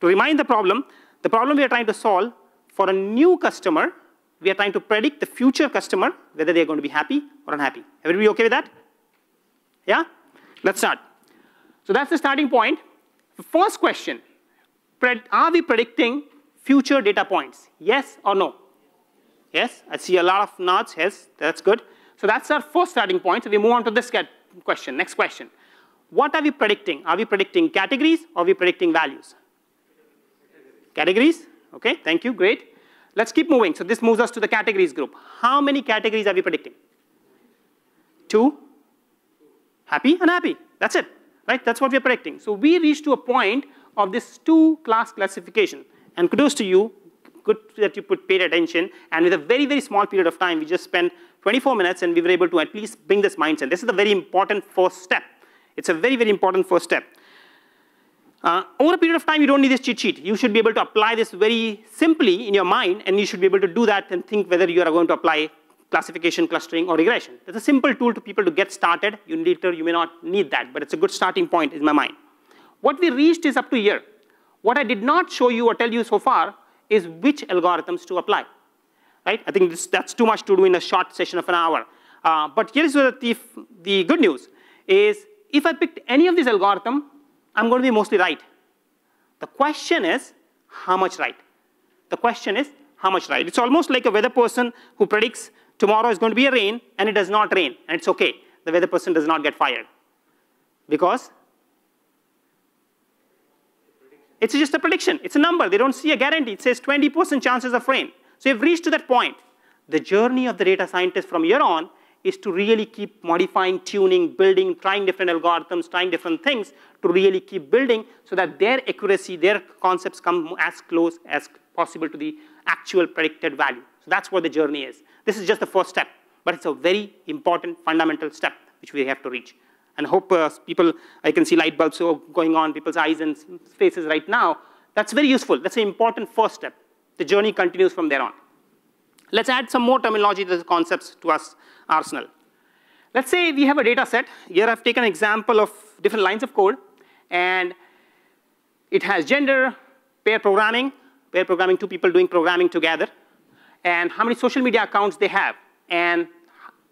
To remind the problem, the problem we are trying to solve for a new customer, we are trying to predict the future customer, whether they are going to be happy or unhappy. Everybody okay with that? Yeah? Let's start. So that's the starting point. The first question, are we predicting future data points? Yes or no? Yes, I see a lot of nods, yes, that's good. So that's our first starting point. So we move on to this question, next question. What are we predicting? Are we predicting categories or are we predicting values? Categories, okay, thank you, great. Let's keep moving. So this moves us to the categories group. How many categories are we predicting? Two, happy, and unhappy, that's it, right? That's what we're predicting. So we reach to a point of this two class classification. And kudos to you, good that you put paid attention. And with a very, very small period of time, we just spent 24 minutes and we were able to at least bring this mindset. This is a very important first step. It's a very, very important first step. Uh, over a period of time, you don't need this cheat sheet. You should be able to apply this very simply in your mind, and you should be able to do that and think whether you are going to apply classification, clustering, or regression. It's a simple tool to people to get started. You later, you may not need that, but it's a good starting point in my mind. What we reached is up to here. What I did not show you or tell you so far is which algorithms to apply. Right? I think this, that's too much to do in a short session of an hour. Uh, but here's the, the good news is if I picked any of these algorithm, I'm going to be mostly right. The question is how much right. The question is how much right. It's almost like a weather person who predicts tomorrow is going to be a rain and it does not rain and it's okay. The weather person does not get fired because it's just a prediction. It's a number. They don't see a guarantee. It says 20% chances of rain. So you've reached to that point. The journey of the data scientist from here on is to really keep modifying, tuning, building, trying different algorithms, trying different things to really keep building so that their accuracy, their concepts come as close as possible to the actual predicted value. So that's what the journey is. This is just the first step, but it's a very important fundamental step which we have to reach. And hope uh, people, I can see light bulbs going on people's eyes and faces right now. That's very useful. That's an important first step. The journey continues from there on. Let's add some more terminology to the concepts to us arsenal. Let's say we have a data set. Here I've taken an example of different lines of code, and it has gender, pair programming, pair programming, two people doing programming together, and how many social media accounts they have. And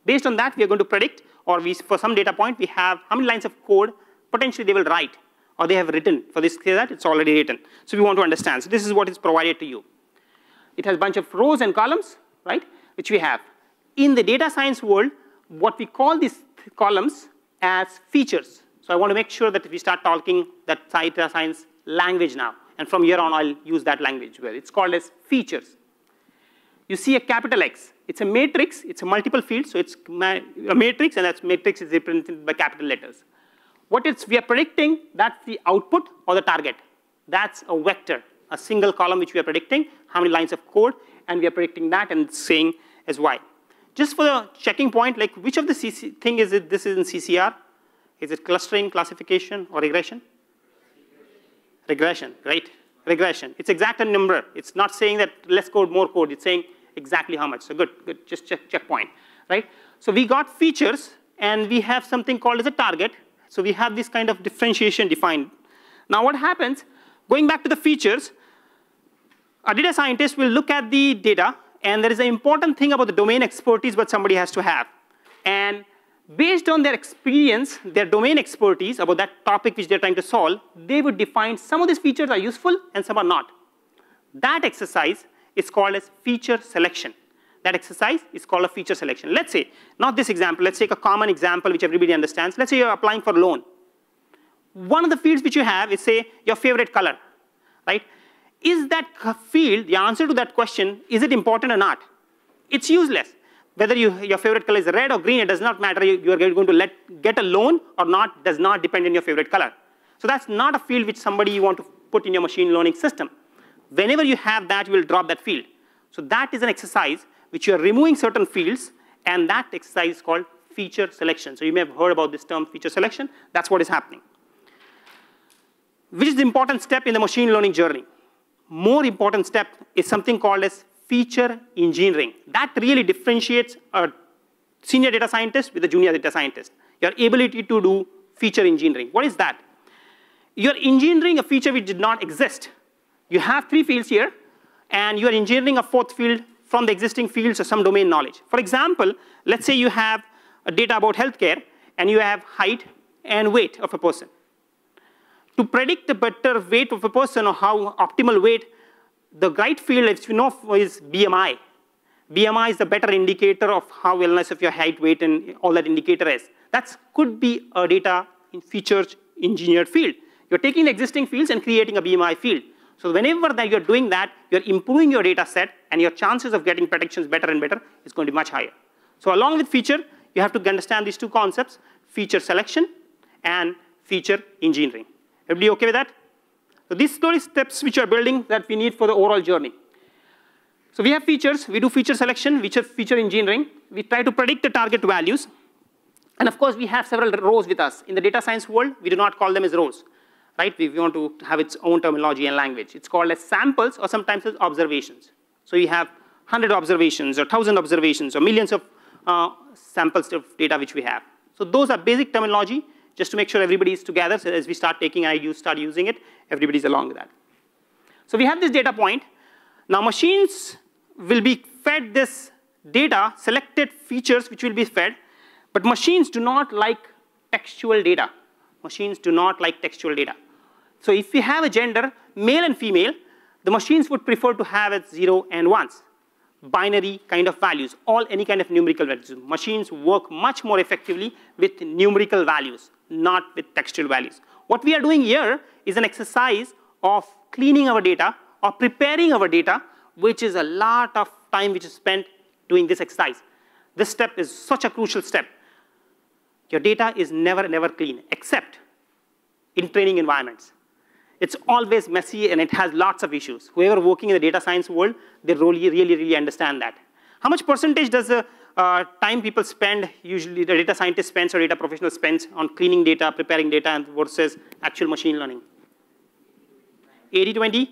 based on that, we are going to predict, or we, for some data point, we have how many lines of code potentially they will write, or they have written. For this case, that it's already written. So we want to understand. So this is what is provided to you. It has a bunch of rows and columns, right, which we have. In the data science world, what we call these columns as features. So I want to make sure that we start talking that data science language now. And from here on, I'll use that language where it's called as features. You see a capital X. It's a matrix. It's a multiple field. So it's a matrix, and that matrix is represented by capital letters. What it's we are predicting, that's the output or the target. That's a vector, a single column which we are predicting, how many lines of code, and we are predicting that and saying as y. Just for the checking point, like which of the CC thing is it this is in CCR? Is it clustering, classification, or regression? Regression, right? Regression. It's exact a number. It's not saying that less code, more code. It's saying exactly how much. So good, good. Just check checkpoint, right? So we got features, and we have something called as a target. So we have this kind of differentiation defined. Now what happens, going back to the features, a data scientist will look at the data, and there is an important thing about the domain expertise what somebody has to have. And based on their experience, their domain expertise about that topic which they're trying to solve, they would define some of these features are useful and some are not. That exercise is called as feature selection. That exercise is called a feature selection. Let's say, not this example, let's take a common example which everybody understands. Let's say you're applying for a loan. One of the fields which you have is say your favorite color, right? Is that field, the answer to that question, is it important or not? It's useless whether you, your favorite color is red or green, it does not matter. You, you are going to let, get a loan or not does not depend on your favorite color. So that's not a field which somebody you want to put in your machine learning system. Whenever you have that, you will drop that field. So that is an exercise which you are removing certain fields, and that exercise is called feature selection. So you may have heard about this term feature selection. That's what is happening. Which is the important step in the machine learning journey? More important step is something called as feature engineering. That really differentiates a senior data scientist with a junior data scientist. Your ability to do feature engineering. What is that? You're engineering a feature which did not exist. You have three fields here, and you're engineering a fourth field from the existing fields or some domain knowledge. For example, let's say you have a data about healthcare, and you have height and weight of a person. To predict the better weight of a person or how optimal weight the right field, if you know, is BMI. BMI is the better indicator of how wellness of your height, weight, and all that indicator is. That could be a data in features engineered field. You're taking existing fields and creating a BMI field. So whenever that you're doing that, you're improving your data set, and your chances of getting predictions better and better is going to be much higher. So along with feature, you have to understand these two concepts, feature selection and feature engineering. Everybody okay with that? So these three steps which are building that we need for the overall journey. So we have features, we do feature selection, feature, feature engineering. We try to predict the target values. And of course, we have several rows with us. In the data science world, we do not call them as rows, right? We, want to have its own terminology and language. It's called as samples or sometimes as observations. So you have 100 observations or 1,000 observations or millions of uh, samples of data which we have. So those are basic terminology just to make sure everybody is together. So as we start taking and I start using it, everybody's along with that. So we have this data point. Now machines will be fed this data, selected features which will be fed, but machines do not like textual data. Machines do not like textual data. So if we have a gender, male and female, the machines would prefer to have it zero and ones, binary kind of values, all any kind of numerical values. Machines work much more effectively with numerical values not with textual values. What we are doing here is an exercise of cleaning our data or preparing our data, which is a lot of time which is spent doing this exercise. This step is such a crucial step. Your data is never, never clean, except in training environments. It's always messy and it has lots of issues. Whoever working in the data science world, they really, really, really understand that. How much percentage does a, uh, time people spend, usually the data scientist spends or data professional spends on cleaning data, preparing data, and versus actual machine learning? 80-20,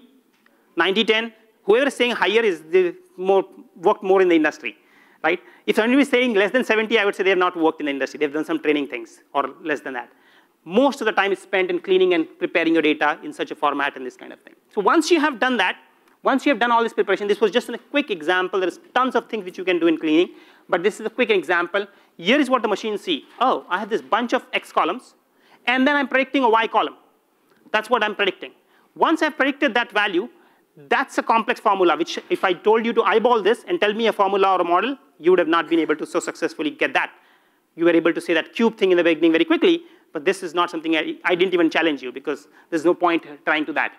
90-10, whoever is saying higher is the more, worked more in the industry, right? If somebody is saying less than 70, I would say they have not worked in the industry. They've done some training things or less than that. Most of the time is spent in cleaning and preparing your data in such a format and this kind of thing. So once you have done that, once you have done all this preparation, this was just a quick example. There's tons of things which you can do in cleaning, but this is a quick example. Here is what the machine see. Oh, I have this bunch of X columns, and then I'm predicting a Y column. That's what I'm predicting. Once I've predicted that value, that's a complex formula, which if I told you to eyeball this and tell me a formula or a model, you would have not been able to so successfully get that. You were able to say that cube thing in the beginning very quickly, but this is not something I, I didn't even challenge you because there's no point trying to that.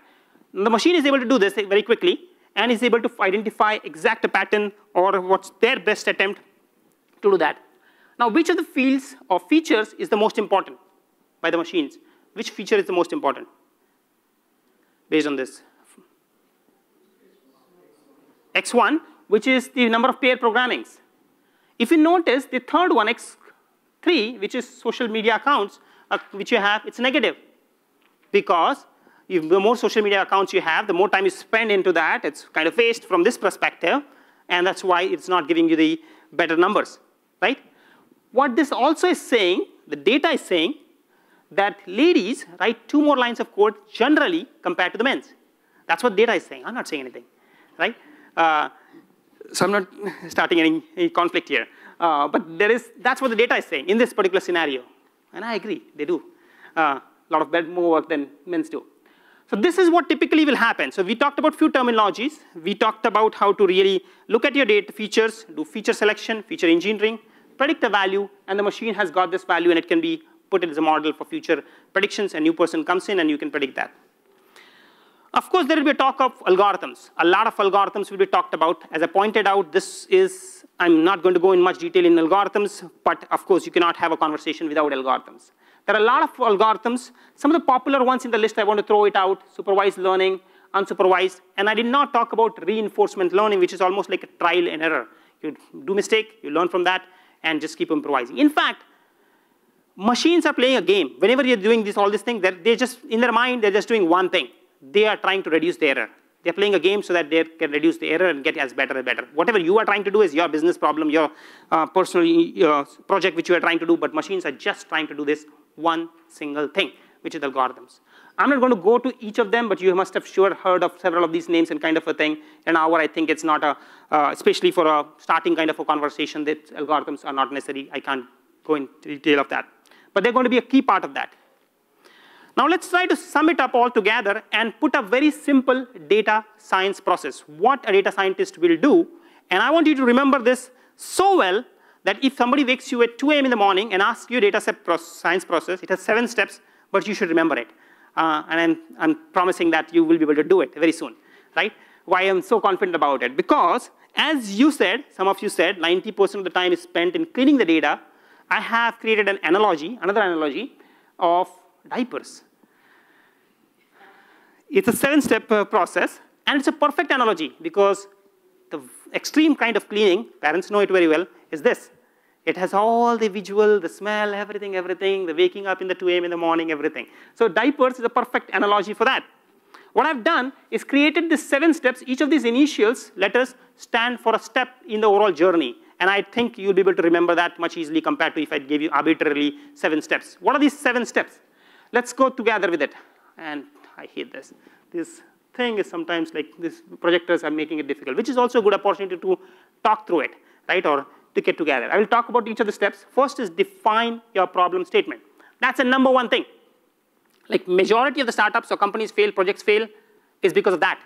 And the machine is able to do this very quickly and is able to identify exact pattern or what's their best attempt to do that. Now, which of the fields or features is the most important by the machines? Which feature is the most important based on this? X1, which is the number of pair programmings. If you notice, the third one, X3, which is social media accounts, which you have, it's negative. Because if the more social media accounts you have, the more time you spend into that, it's kind of waste from this perspective, and that's why it's not giving you the better numbers, right? What this also is saying, the data is saying, that ladies write two more lines of code generally compared to the men's. That's what data is saying. I'm not saying anything, right? Uh, so I'm not [LAUGHS] starting any, any conflict here. Uh, but there is, that's what the data is saying in this particular scenario. And I agree, they do. A uh, lot of more work than men's do. So this is what typically will happen. So we talked about few terminologies. We talked about how to really look at your data features, do feature selection, feature engineering, predict a value, and the machine has got this value and it can be put as a model for future predictions. A new person comes in and you can predict that. Of course, there will be a talk of algorithms. A lot of algorithms will be talked about. As I pointed out, this is, I'm not going to go in much detail in algorithms, but of course, you cannot have a conversation without algorithms. There are a lot of algorithms. Some of the popular ones in the list, I want to throw it out, supervised learning, unsupervised, and I did not talk about reinforcement learning, which is almost like a trial and error. You do mistake, you learn from that, and just keep improvising. In fact, machines are playing a game. Whenever you're doing this, all these things, they're, they're just, in their mind, they're just doing one thing they are trying to reduce the error. They're playing a game so that they can reduce the error and get as better and better. Whatever you are trying to do is your business problem, your uh, personal uh, project which you are trying to do, but machines are just trying to do this one single thing, which is algorithms. I'm not going to go to each of them, but you must have sure heard of several of these names and kind of a thing. An hour, I think it's not a, uh, especially for a starting kind of a conversation, that algorithms are not necessary. I can't go into detail of that. But they're going to be a key part of that. Now let's try to sum it up all together and put a very simple data science process, what a data scientist will do. And I want you to remember this so well that if somebody wakes you at 2 a.m. in the morning and asks you data science process, it has seven steps, but you should remember it. Uh, and I'm, I'm promising that you will be able to do it very soon, right? Why I'm so confident about it? Because as you said, some of you said, 90% of the time is spent in cleaning the data. I have created an analogy, another analogy of diapers. It's a seven-step uh, process, and it's a perfect analogy because the extreme kind of cleaning, parents know it very well, is this. It has all the visual, the smell, everything, everything, the waking up in the 2 a.m. in the morning, everything. So diapers is a perfect analogy for that. What I've done is created these seven steps. Each of these initials letters stand for a step in the overall journey. And I think you'll be able to remember that much easily compared to if I gave you arbitrarily seven steps. What are these seven steps? Let's go together with it. And I hate this. This thing is sometimes like these projectors are making it difficult, which is also a good opportunity to talk through it, right, or to get together. I will talk about each of the steps. First is define your problem statement. That's the number one thing. Like majority of the startups or companies fail, projects fail, is because of that.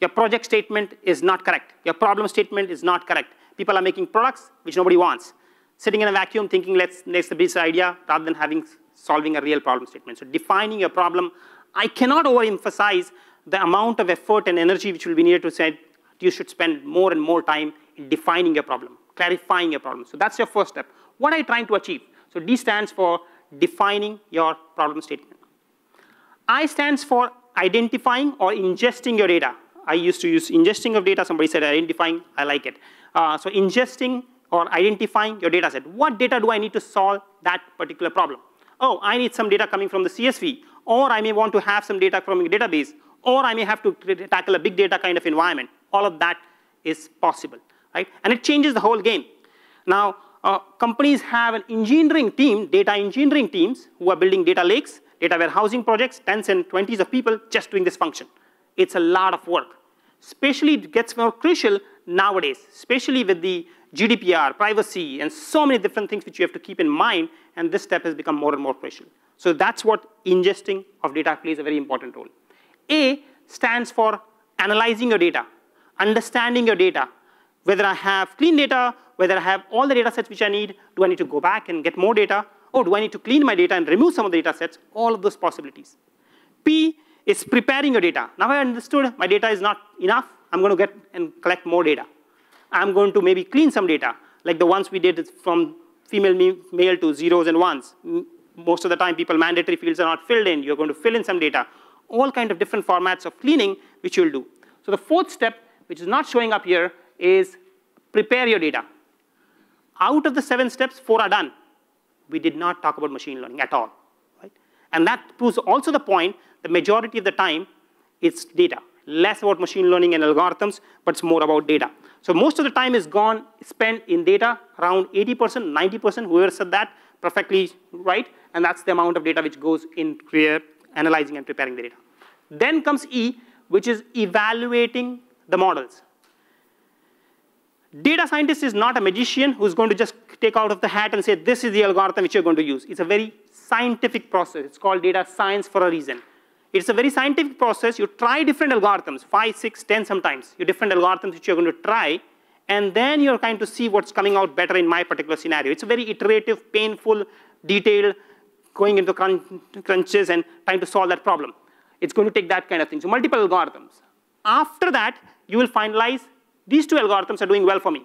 Your project statement is not correct. Your problem statement is not correct. People are making products which nobody wants. Sitting in a vacuum thinking, let's, let's the best idea, rather than having solving a real problem statement. So defining your problem I cannot overemphasize the amount of effort and energy which will be needed to say you should spend more and more time in defining your problem, clarifying your problem. So that's your first step. What are you trying to achieve? So D stands for defining your problem statement. I stands for identifying or ingesting your data. I used to use ingesting of data. Somebody said identifying. I like it. Uh, so ingesting or identifying your data set. What data do I need to solve that particular problem? Oh, I need some data coming from the CSV, or I may want to have some data from a database, or I may have to tackle a big data kind of environment. All of that is possible, right? And it changes the whole game. Now, uh, companies have an engineering team, data engineering teams, who are building data lakes, data warehousing projects, tens and twenties of people just doing this function. It's a lot of work. Especially it gets more crucial nowadays, especially with the GDPR, privacy, and so many different things which you have to keep in mind, and this step has become more and more crucial. So that's what ingesting of data plays a very important role. A stands for analyzing your data, understanding your data, whether I have clean data, whether I have all the data sets which I need, do I need to go back and get more data, or do I need to clean my data and remove some of the data sets, all of those possibilities. P is preparing your data. Now I understood my data is not enough, I'm going to get and collect more data. I'm going to maybe clean some data, like the ones we did from female male to zeros and ones. Most of the time, people mandatory fields are not filled in. You're going to fill in some data. All kind of different formats of cleaning, which you'll do. So the fourth step, which is not showing up here, is prepare your data. Out of the seven steps, four are done. We did not talk about machine learning at all. Right? And that proves also the point, the majority of the time, it's data. Less about machine learning and algorithms, but it's more about data. So most of the time is gone, spent in data, around 80%, 90%, whoever said that, perfectly right, and that's the amount of data which goes in analyzing and preparing the data. Then comes E, which is evaluating the models. Data scientist is not a magician who's going to just take out of the hat and say, this is the algorithm which you're going to use. It's a very scientific process. It's called data science for a reason. It's a very scientific process. You try different algorithms, five, six, ten sometimes. You different algorithms which you're going to try, and then you're trying to see what's coming out better in my particular scenario. It's a very iterative, painful, detailed, going into crunches and trying to solve that problem. It's going to take that kind of thing. So multiple algorithms. After that, you will finalize these two algorithms are doing well for me.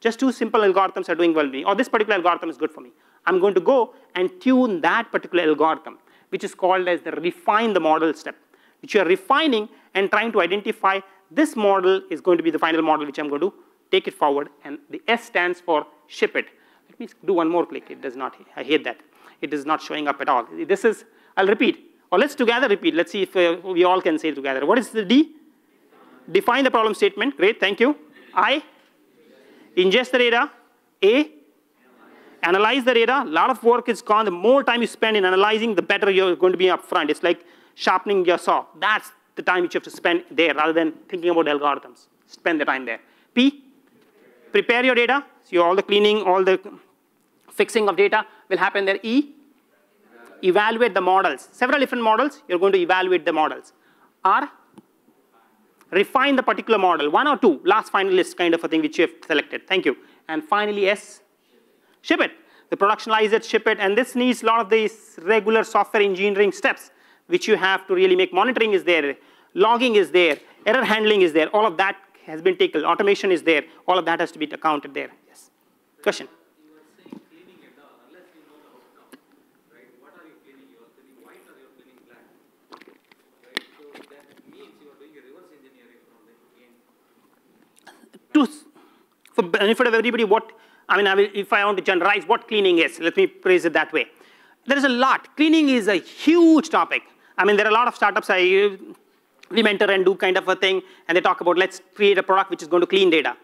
Just two simple algorithms are doing well for me, or this particular algorithm is good for me. I'm going to go and tune that particular algorithm which is called as the refine the model step, which you are refining and trying to identify this model is going to be the final model which I'm going to take it forward. And the S stands for ship it. Let me do one more click. It does not, I hate that. It is not showing up at all. This is, I'll repeat. Or let's together repeat. Let's see if uh, we all can say together. What is the D? Define the problem statement. Great, thank you. I, ingest the data. A, analyze the data. A lot of work is gone. The more time you spend in analyzing, the better you're going to be up front. It's like sharpening your saw. That's the time which you have to spend there rather than thinking about algorithms. Spend the time there. P, prepare your data. So all the cleaning, all the fixing of data will happen there. E, evaluate the models. Several different models, you're going to evaluate the models. R, refine the particular model, one or two, last finalist kind of a thing which you have selected. Thank you. And finally, S, ship it. The productionalize it, ship it, and this needs a lot of these regular software engineering steps which you have to really make. Monitoring is there, logging is there, error handling is there, all of that has been taken, automation is there, all of that has to be accounted there. Yes. Question? to, for benefit of everybody, what I mean, I will, if I want to generalize what cleaning is, let me phrase it that way. There is a lot. Cleaning is a huge topic. I mean, there are a lot of startups I we mentor and do kind of a thing, and they talk about let's create a product which is going to clean data.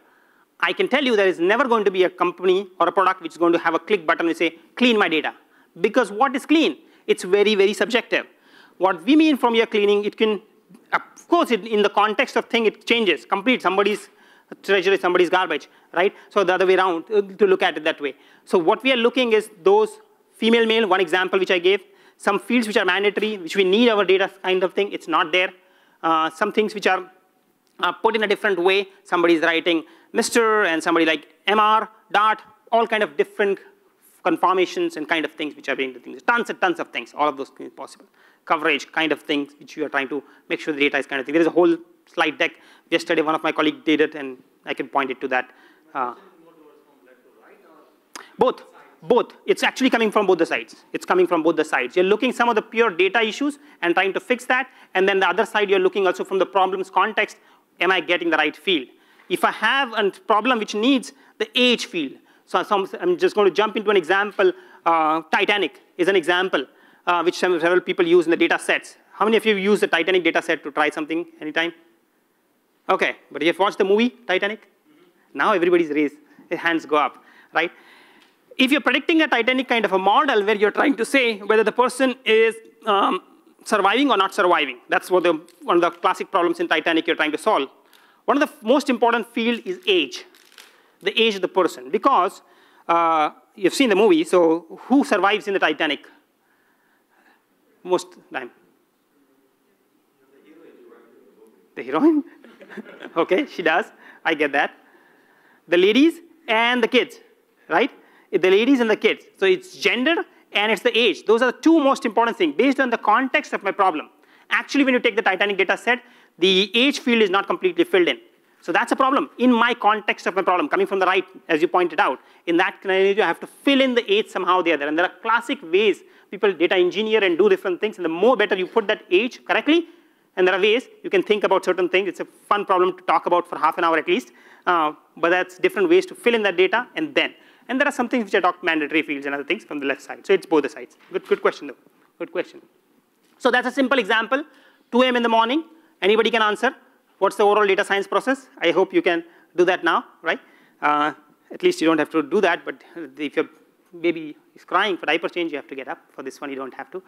I can tell you there is never going to be a company or a product which is going to have a click button and say, clean my data. Because what is clean? It's very, very subjective. What we mean from your cleaning, it can, of course, it, in the context of thing, it changes. Complete somebody's treasure is somebody's garbage, right? So the other way around, uh, to look at it that way. So what we are looking is those female, male, one example which I gave, some fields which are mandatory, which we need our data kind of thing, it's not there. Uh, some things which are uh, put in a different way, somebody is writing Mr. and somebody like MR, dot, all kind of different conformations and kind of things which are being the things. Tons and tons of things, all of those things possible. Coverage kind of things which you are trying to make sure the data is kind of thing. There is a whole slide deck. Yesterday, one of my colleagues did it, and I can point it to that. Uh, both, both. It's actually coming from both the sides. It's coming from both the sides. You're looking some of the pure data issues and trying to fix that, and then the other side, you're looking also from the problem's context, am I getting the right field? If I have a problem which needs the age field, So I'm just going to jump into an example. Uh, Titanic is an example, uh, which several people use in the data sets. How many of you use the Titanic data set to try something anytime? Okay, but you have watched the movie Titanic? Mm-hmm. Now everybody's raised, hands go up, right? If you're predicting a Titanic kind of a model where you're trying to say whether the person is um, surviving or not surviving, that's what the, one of the classic problems in Titanic you're trying to solve. One of the most important field is age, the age of the person, because uh, you've seen the movie, so who survives in the Titanic most time? The heroine? [LAUGHS] okay, she does. I get that. The ladies and the kids, right? The ladies and the kids. So it's gender and it's the age. Those are the two most important things based on the context of my problem. Actually, when you take the Titanic data set, the age field is not completely filled in. So that's a problem in my context of my problem, coming from the right, as you pointed out. In that scenario, I have to fill in the age somehow the other. And there are classic ways people data engineer and do different things. And the more better you put that age correctly, and there are ways you can think about certain things. It's a fun problem to talk about for half an hour at least. Uh, but that's different ways to fill in that data and then. And there are some things which are talked mandatory fields and other things from the left side. So it's both the sides. Good, good question though. Good question. So that's a simple example. 2 a.m. in the morning, anybody can answer. What's the overall data science process? I hope you can do that now, right? Uh, at least you don't have to do that, but if your baby is crying for diaper change, you have to get up. For this one, you don't have to.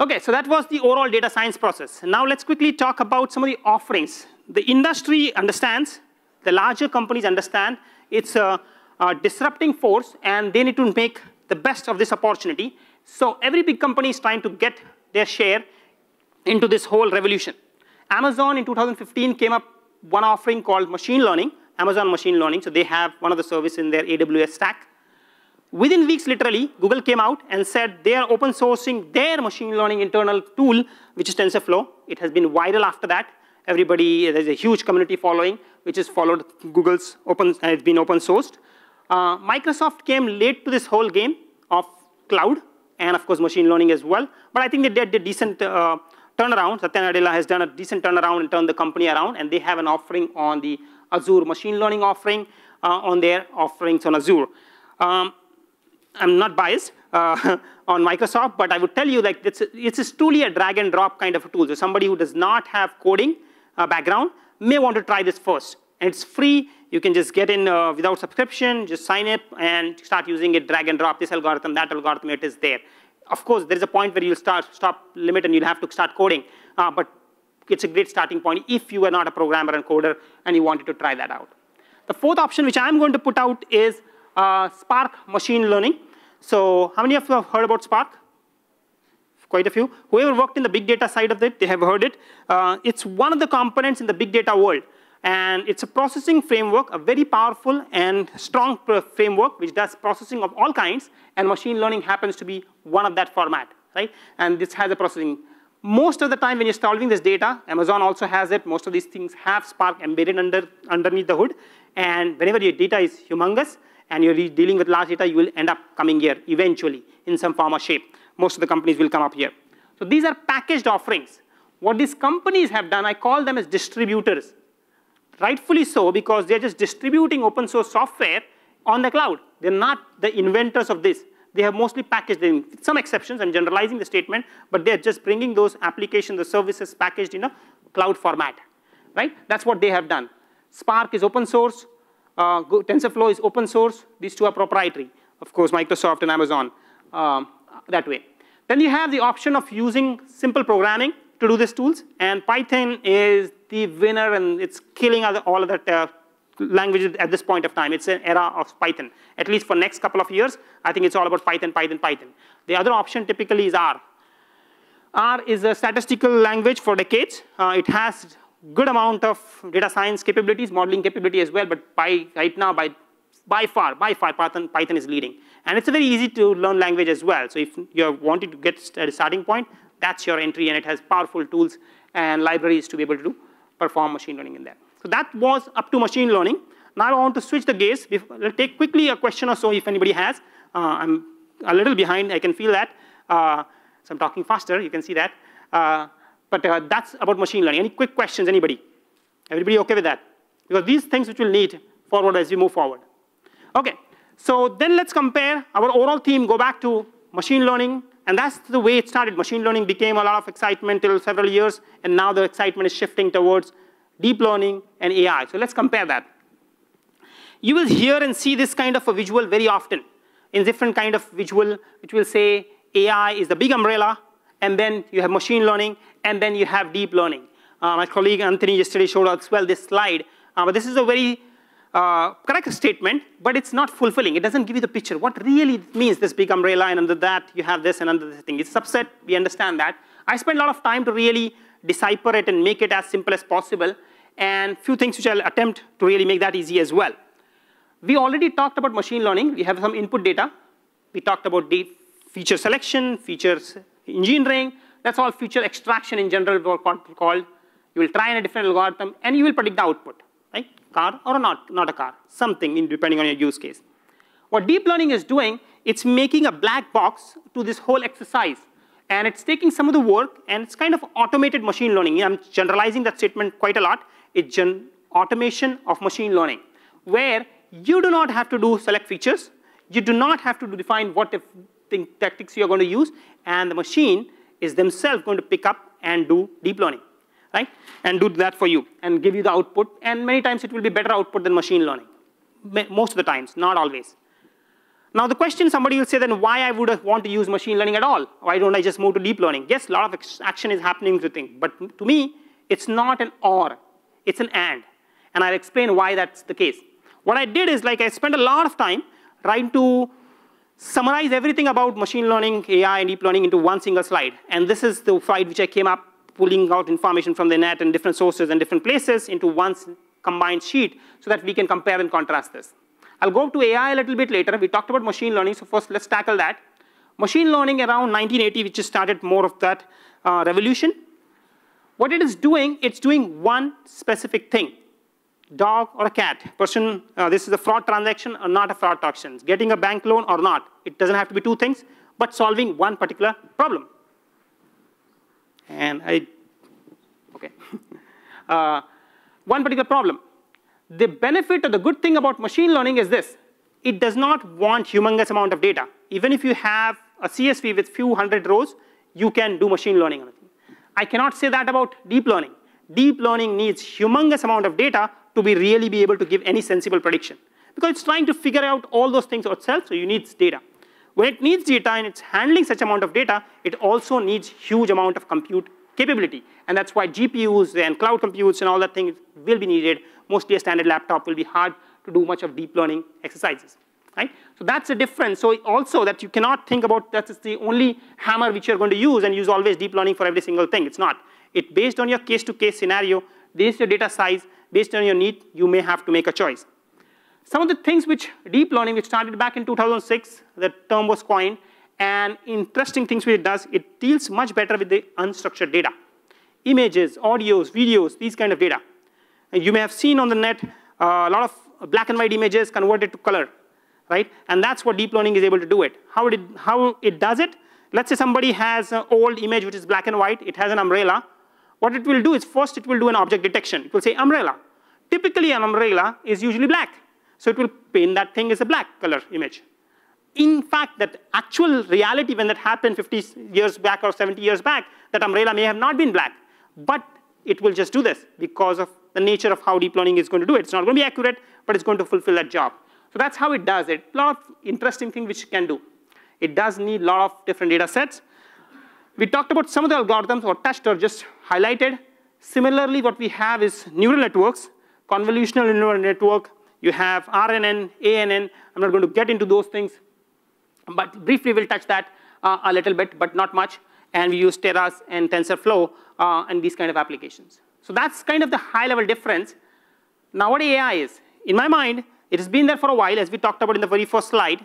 Okay, so that was the overall data science process. Now let's quickly talk about some of the offerings. The industry understands, the larger companies understand, it's a, a disrupting force and they need to make the best of this opportunity. So every big company is trying to get their share into this whole revolution. Amazon in 2015 came up one offering called machine learning, Amazon machine learning. So they have one of the service in their AWS stack. Within weeks, literally, Google came out and said they are open sourcing their machine learning internal tool, which is TensorFlow. It has been viral after that. Everybody, there's a huge community following, which has followed Google's open, it's been open sourced. Uh, Microsoft came late to this whole game of cloud, and of course, machine learning as well. But I think they did a decent uh, turnaround. Satya Nadella has done a decent turnaround and turned the company around, and they have an offering on the Azure machine learning offering uh, on their offerings on Azure. Um, I'm not biased uh, [LAUGHS] on Microsoft, but I would tell you like it's, it's truly a drag and drop kind of a tool. So somebody who does not have coding uh, background may want to try this first. And it's free. You can just get in uh, without subscription, just sign up and start using it, drag and drop this algorithm, that algorithm, it is there. Of course, there's a point where you'll start, stop limit and you'll have to start coding. Uh, but it's a great starting point if you are not a programmer and coder and you wanted to try that out. The fourth option, which I'm going to put out, is uh, Spark machine learning. So how many of you have heard about Spark? Quite a few. Whoever worked in the big data side of it, they have heard it. Uh, it's one of the components in the big data world. And it's a processing framework, a very powerful and strong framework which does processing of all kinds. And machine learning happens to be one of that format, right? And this has a processing. Most of the time when you're solving this data, Amazon also has it. Most of these things have Spark embedded under, underneath the hood. And whenever your data is humongous, and you're dealing with large data, you will end up coming here eventually in some form or shape. Most of the companies will come up here. So these are packaged offerings. What these companies have done, I call them as distributors. Rightfully so, because they're just distributing open source software on the cloud. They're not the inventors of this. They have mostly packaged in some exceptions, I'm generalizing the statement, but they're just bringing those applications, the services packaged in a cloud format, right? That's what they have done. Spark is open source, uh, TensorFlow is open source. These two are proprietary. Of course, Microsoft and Amazon um, that way. Then you have the option of using simple programming to do these tools. And Python is the winner, and it's killing all of that uh, languages at this point of time. It's an era of Python. At least for next couple of years, I think it's all about Python, Python, Python. The other option typically is R. R is a statistical language for decades. Uh, it has good amount of data science capabilities, modeling capability as well, but by right now, by, by far, by far, Python, Python is leading. And it's a very easy to learn language as well. So if you're wanting to get a starting point, that's your entry, and it has powerful tools and libraries to be able to perform machine learning in there. So that was up to machine learning. Now I want to switch the gaze. We'll take quickly a question or so if anybody has. Uh, I'm a little behind, I can feel that. Uh, so I'm talking faster, you can see that. Uh, but uh, that's about machine learning. Any quick questions, anybody? Everybody okay with that? Because these things which we'll need forward as we move forward. Okay, So then let's compare our overall theme, go back to machine learning, and that's the way it started. Machine learning became a lot of excitement till several years, and now the excitement is shifting towards deep learning and AI. So let's compare that. You will hear and see this kind of a visual very often in different kind of visual, which will say AI is the big umbrella, and then you have machine learning, and then you have deep learning. Uh, my colleague Anthony yesterday showed us well this slide, uh, but this is a very uh, correct statement, but it's not fulfilling. It doesn't give you the picture. What really means this big umbrella, and under that you have this, and under this thing. It's subset, we understand that. I spent a lot of time to really decipher it and make it as simple as possible, and few things which I'll attempt to really make that easy as well. We already talked about machine learning. We have some input data. We talked about feature selection, features engineering. That's all feature extraction in general called. You will try in a different algorithm, and you will predict the output car or not, not a car, something in, depending on your use case. What deep learning is doing, it's making a black box to this whole exercise. And it's taking some of the work, and it's kind of automated machine learning. I'm generalizing that statement quite a lot. It's automation of machine learning, where you do not have to do select features. You do not have to define what tactics you're going to use, and the machine is themselves going to pick up and do deep learning right? And do that for you and give you the output. And many times it will be better output than machine learning. Most of the times, not always. Now the question somebody will say then why I would want to use machine learning at all? Why don't I just move to deep learning? Yes, a lot of action is happening to things, but to me, it's not an or, it's an and. And I'll explain why that's the case. What I did is like I spent a lot of time trying to summarize everything about machine learning, AI, and deep learning into one single slide. And this is the slide which I came up pulling out information from the net and different sources and different places into one combined sheet so that we can compare and contrast this. I'll go to AI a little bit later. We talked about machine learning, so first let's tackle that. Machine learning around 1980, which started more of that uh, revolution. What it is doing, it's doing one specific thing. Dog or a cat. Person, uh, this is a fraud transaction or not a fraud transaction. Getting a bank loan or not. It doesn't have to be two things, but solving one particular problem and I, okay. [LAUGHS] uh, one particular problem. The benefit or the good thing about machine learning is this. It does not want humongous amount of data. Even if you have a CSV with few hundred rows, you can do machine learning on it. I cannot say that about deep learning. Deep learning needs humongous amount of data to be really be able to give any sensible prediction. Because it's trying to figure out all those things itself, so you need data. When it needs data and it's handling such amount of data, it also needs huge amount of compute capability. And that's why GPUs and cloud computes and all that thing will be needed. Mostly a standard laptop will be hard to do much of deep learning exercises. Right? So that's the difference. So also that you cannot think about that's the only hammer which you're going to use and use always deep learning for every single thing. It's not. It based on your case-to-case -case scenario, based on your data size, based on your need, you may have to make a choice. Some of the things which deep learning, which started back in 2006, the term was coined, and interesting things which it does, it deals much better with the unstructured data. Images, audios, videos, these kind of data. And you may have seen on the net uh, a lot of black and white images converted to color, right? And that's what deep learning is able to do it. How it, how it does it, let's say somebody has an old image which is black and white, it has an umbrella. What it will do is first it will do an object detection. It will say umbrella. Typically an umbrella is usually black. So it will paint that thing as a black color image. In fact, that actual reality when that happened 50 years back or 70 years back, that umbrella may have not been black. But it will just do this because of the nature of how deep learning is going to do it. It's not going to be accurate, but it's going to fulfill that job. So that's how it does it. A lot of interesting things which it can do. It does need a lot of different data sets. We talked about some of the algorithms or touched or just highlighted. Similarly, what we have is neural networks, convolutional neural network, you have RNN, ANN. I'm not going to get into those things, but briefly we'll touch that uh, a little bit, but not much. And we use Keras and TensorFlow uh, and these kind of applications. So that's kind of the high level difference. Now what AI is, in my mind, it has been there for a while, as we talked about in the very first slide.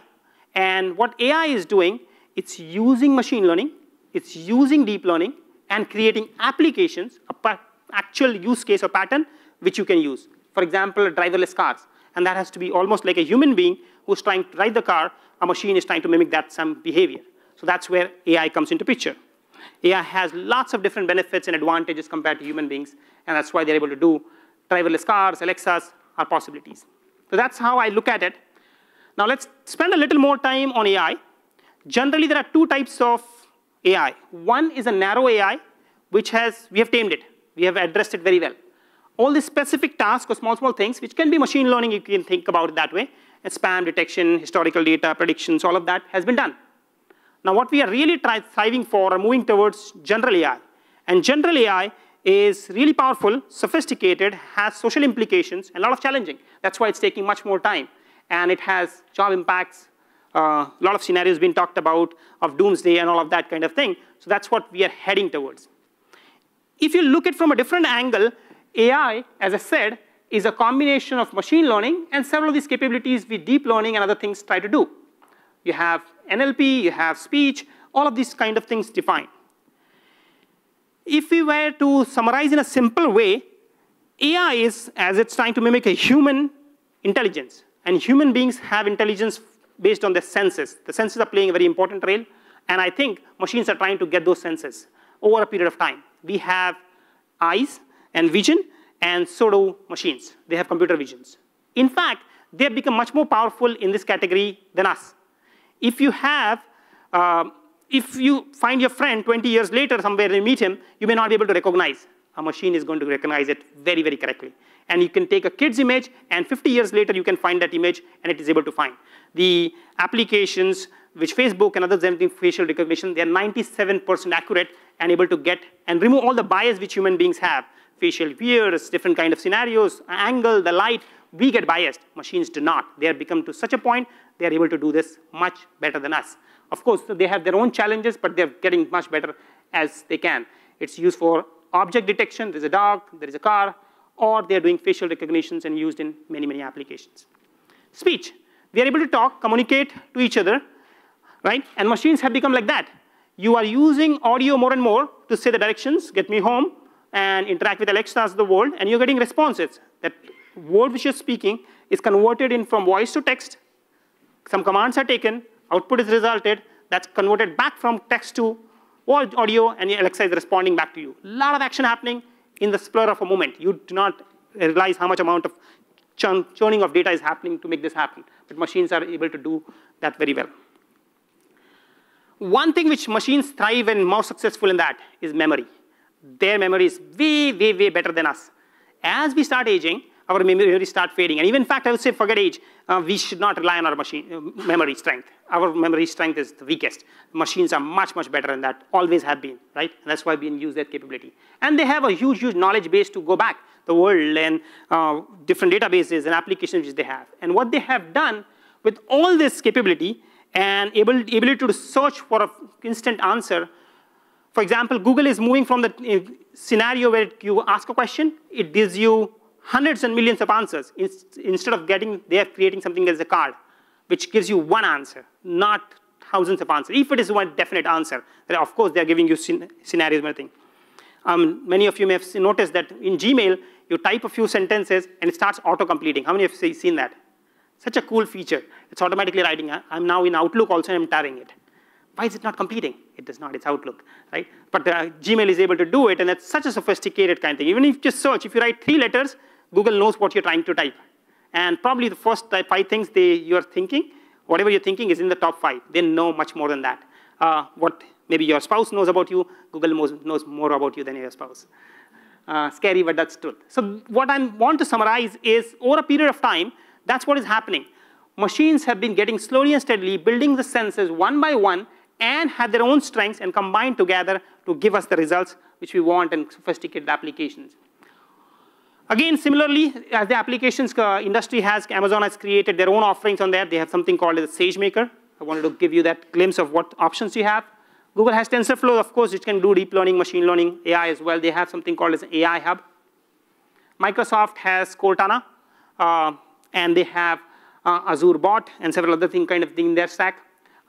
And what AI is doing, it's using machine learning, it's using deep learning, and creating applications, a actual use case or pattern, which you can use. For example, driverless cars and that has to be almost like a human being who's trying to drive the car, a machine is trying to mimic that some behavior. So that's where AI comes into picture. AI has lots of different benefits and advantages compared to human beings, and that's why they're able to do driverless cars, Alexas, are possibilities. So that's how I look at it. Now let's spend a little more time on AI. Generally, there are two types of AI. One is a narrow AI, which has, we have tamed it. We have addressed it very well. All the specific tasks or small, small things, which can be machine learning, you can think about it that way, and spam detection, historical data, predictions, all of that has been done. Now, what we are really striving for are moving towards general AI. And general AI is really powerful, sophisticated, has social implications, and a lot of challenging. That's why it's taking much more time. And it has job impacts, a uh, lot of scenarios being talked about of doomsday and all of that kind of thing. So that's what we are heading towards. If you look at from a different angle, AI, as I said, is a combination of machine learning and several of these capabilities with deep learning and other things try to do. You have NLP, you have speech, all of these kind of things defined. If we were to summarize in a simple way, AI is, as it's trying to mimic a human intelligence. And human beings have intelligence based on their senses. The senses are playing a very important role. And I think machines are trying to get those senses over a period of time. We have eyes and vision, and so do machines. They have computer visions. In fact, they have become much more powerful in this category than us. If you have uh, if you find your friend 20 years later somewhere and you meet him, you may not be able to recognize. A machine is going to recognize it very, very correctly. And you can take a kid's image, and 50 years later, you can find that image, and it is able to find. The applications, which Facebook and others have facial recognition, they're 97% accurate and able to get and remove all the bias which human beings have. Facial fears, different kind of scenarios, angle, the light, we get biased. Machines do not. They have become to such a point, they are able to do this much better than us. Of course, they have their own challenges, but they're getting much better as they can. It's used for object detection, there's a dog, there is a car, or they're doing facial recognitions and used in many, many applications. Speech. We are able to talk, communicate to each other, right? And machines have become like that. You are using audio more and more to say the directions, get me home, and interact with Alexas of the world, and you're getting responses. That word which you're speaking is converted in from voice to text. Some commands are taken, output is resulted, that's converted back from text to audio, and Alexa is responding back to you. A lot of action happening in the spur of a moment. You do not realize how much amount of churn, churning of data is happening to make this happen. But machines are able to do that very well. One thing which machines thrive and more successful in that is memory. Their memory is way, way, way better than us. As we start aging, our memory start fading. And even in fact, I would say forget age, uh, we should not rely on our machine uh, memory strength. Our memory strength is the weakest. Machines are much, much better than that, always have been, right? And that's why we use that capability. And they have a huge, huge knowledge base to go back the world and uh, different databases and applications which they have. And what they have done with all this capability and able, ability to search for an instant answer, for example, Google is moving from the uh, scenario where you ask a question, it gives you hundreds and millions of answers. Instead of getting, they are creating something as a card, which gives you one answer, not thousands of answers. If it is one definite answer, then of course they're giving you scenarios and everything. Um, many of you may have noticed that in Gmail, you type a few sentences and it starts auto-completing. How many of you have seen that? Such a cool feature. It's automatically writing. I'm now in Outlook also, I'm typing it. Why is it not competing? It does not, it's Outlook, right? But uh, Gmail is able to do it, and that's such a sophisticated kind of thing. Even if you just search, if you write three letters, Google knows what you're trying to type. And probably the first five things they, you're thinking, whatever you're thinking is in the top five. They know much more than that. Uh, what maybe your spouse knows about you, Google knows, knows more about you than your spouse. Uh, scary, but that's truth. So what I want to summarize is over a period of time, that's what is happening. Machines have been getting slowly and steadily building the senses one by one and have their own strengths and combine together to give us the results which we want and sophisticated applications. Again, similarly, as the applications uh, industry has, Amazon has created their own offerings on there. They have something called the SageMaker. I wanted to give you that glimpse of what options you have. Google has TensorFlow, of course, which can do deep learning, machine learning, AI as well. They have something called as AI Hub. Microsoft has Cortana, uh, and they have uh, Azure Bot and several other things kind of thing in their stack.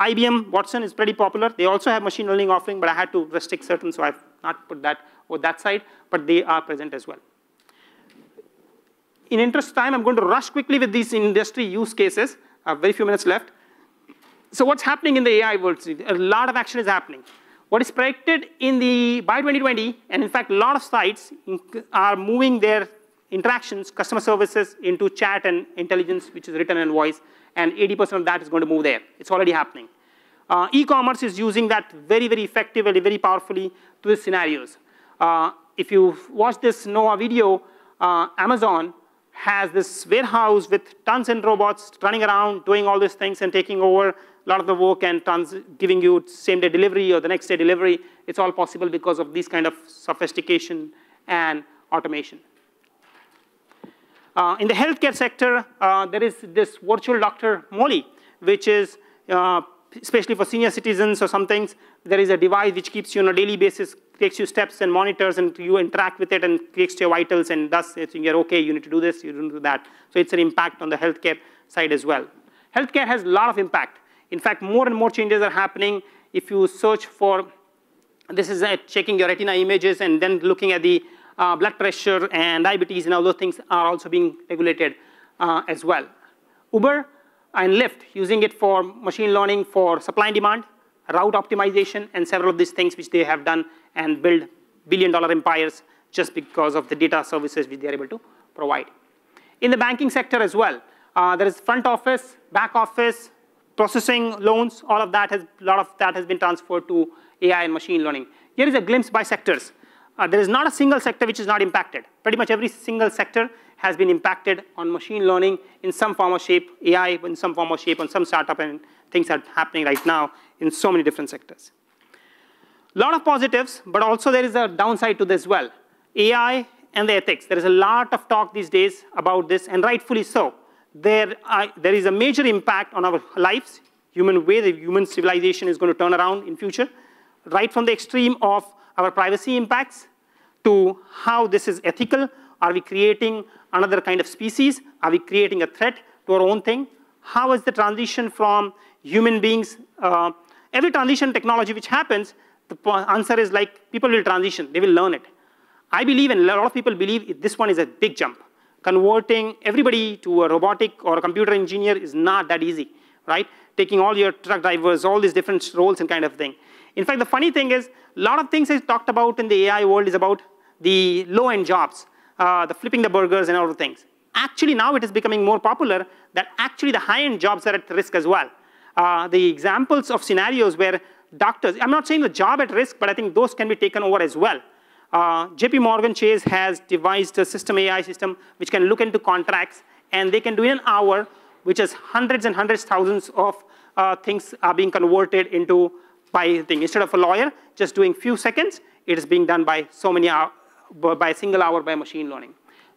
IBM Watson is pretty popular. They also have machine learning offering, but I had to restrict certain, so I've not put that on that side, but they are present as well in interest time, I'm going to rush quickly with these industry use cases. I have very few minutes left. So what's happening in the AI world? A lot of action is happening. What is predicted in the by 2020, and in fact, a lot of sites are moving their interactions, customer services into chat and intelligence, which is written and voice, and 80% of that is going to move there. It's already happening. Uh, e-commerce is using that very, very effectively, very powerfully to the scenarios. Uh, if you watch this Noah video, uh, Amazon has this warehouse with tons and robots running around, doing all these things and taking over a lot of the work and tons, giving you same day delivery or the next day delivery. It's all possible because of this kind of sophistication and automation. Uh, in the healthcare sector, uh, there is this virtual doctor Molly, which is uh, especially for senior citizens or some things, there is a device which keeps you on a daily basis, takes you steps and monitors and you interact with it and takes your vitals and thus you're okay, you need to do this, you don't do that. So it's an impact on the healthcare side as well. Healthcare has a lot of impact. In fact, more and more changes are happening. If you search for, this is checking your retina images and then looking at the uh, blood pressure and diabetes and all those things are also being regulated uh, as well. Uber and Lyft, using it for machine learning for supply and demand, route optimization, and several of these things which they have done and build billion dollar empires just because of the data services which they are able to provide. In the banking sector as well, uh, there is front office, back office, processing loans, all of that has, a lot of that has been transferred to AI and machine learning. Here is a glimpse by sectors. Uh, there is not a single sector which is not impacted. Pretty much every single sector has been impacted on machine learning in some form or shape, AI in some form or shape on some startup, and things are happening right now in so many different sectors. A lot of positives, but also there is a downside to this as well. AI and the ethics. There is a lot of talk these days about this, and rightfully so. There, uh, there is a major impact on our lives, human way, the human civilization is going to turn around in future, right from the extreme of our privacy impacts to how this is ethical. Are we creating another kind of species? Are we creating a threat to our own thing? How is the transition from human beings? Uh, every transition technology which happens, the answer is like people will transition, they will learn it. I believe, and a lot of people believe, this one is a big jump. Converting everybody to a robotic or a computer engineer is not that easy, right? Taking all your truck drivers, all these different roles and kind of thing. In fact, the funny thing is, a lot of things I talked about in the AI world is about the low-end jobs, uh, the flipping the burgers and all the things. Actually, now it is becoming more popular that actually the high-end jobs are at risk as well. Uh, the examples of scenarios where doctors, I'm not saying the job at risk, but I think those can be taken over as well. Uh, JP Morgan Chase has devised a system AI system which can look into contracts and they can do in an hour, which is hundreds and hundreds, thousands of uh, things are being converted into by thing. Instead of a lawyer just doing few seconds, it is being done by so many hour, by a single hour by machine learning.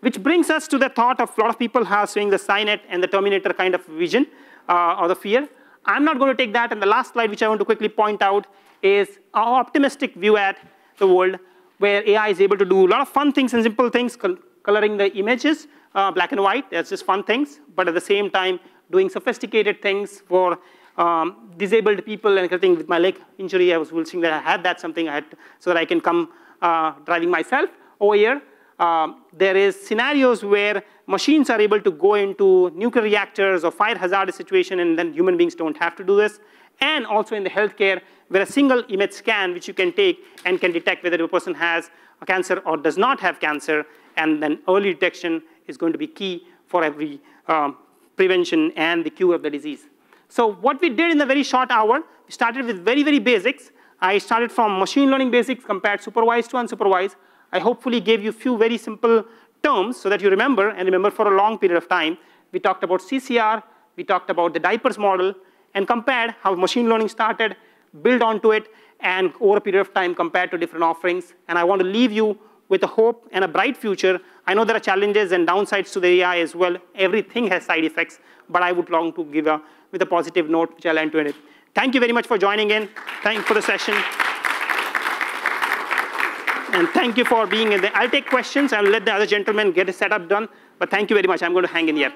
Which brings us to the thought of a lot of people have saying the Skynet and the Terminator kind of vision uh, or the fear. I'm not going to take that. And the last slide, which I want to quickly point out, is our optimistic view at the world where AI is able to do a lot of fun things and simple things, col coloring the images, uh, black and white, that's just fun things, but at the same time, doing sophisticated things for um, disabled people and everything with my leg injury. I was wishing that I had that something I had so that I can come uh, driving myself over here. Um, there is scenarios where machines are able to go into nuclear reactors or fire hazardous situation and then human beings don't have to do this. And also in the healthcare where a single image scan which you can take and can detect whether a person has a cancer or does not have cancer and then early detection is going to be key for every um, prevention and the cure of the disease. So what we did in a very short hour, we started with very, very basics. I started from machine learning basics compared supervised to unsupervised. I hopefully gave you a few very simple terms so that you remember and remember for a long period of time. We talked about CCR, we talked about the diapers model, and compared how machine learning started, build onto it, and over a period of time compared to different offerings. And I want to leave you with a hope and a bright future. I know there are challenges and downsides to the AI as well. Everything has side effects, but I would long to give a with a positive note, which I'll end to it. Thank you very much for joining in. Thank you for the session. And thank you for being in there. I'll take questions. I'll let the other gentleman get a setup done. But thank you very much. I'm going to hang in here.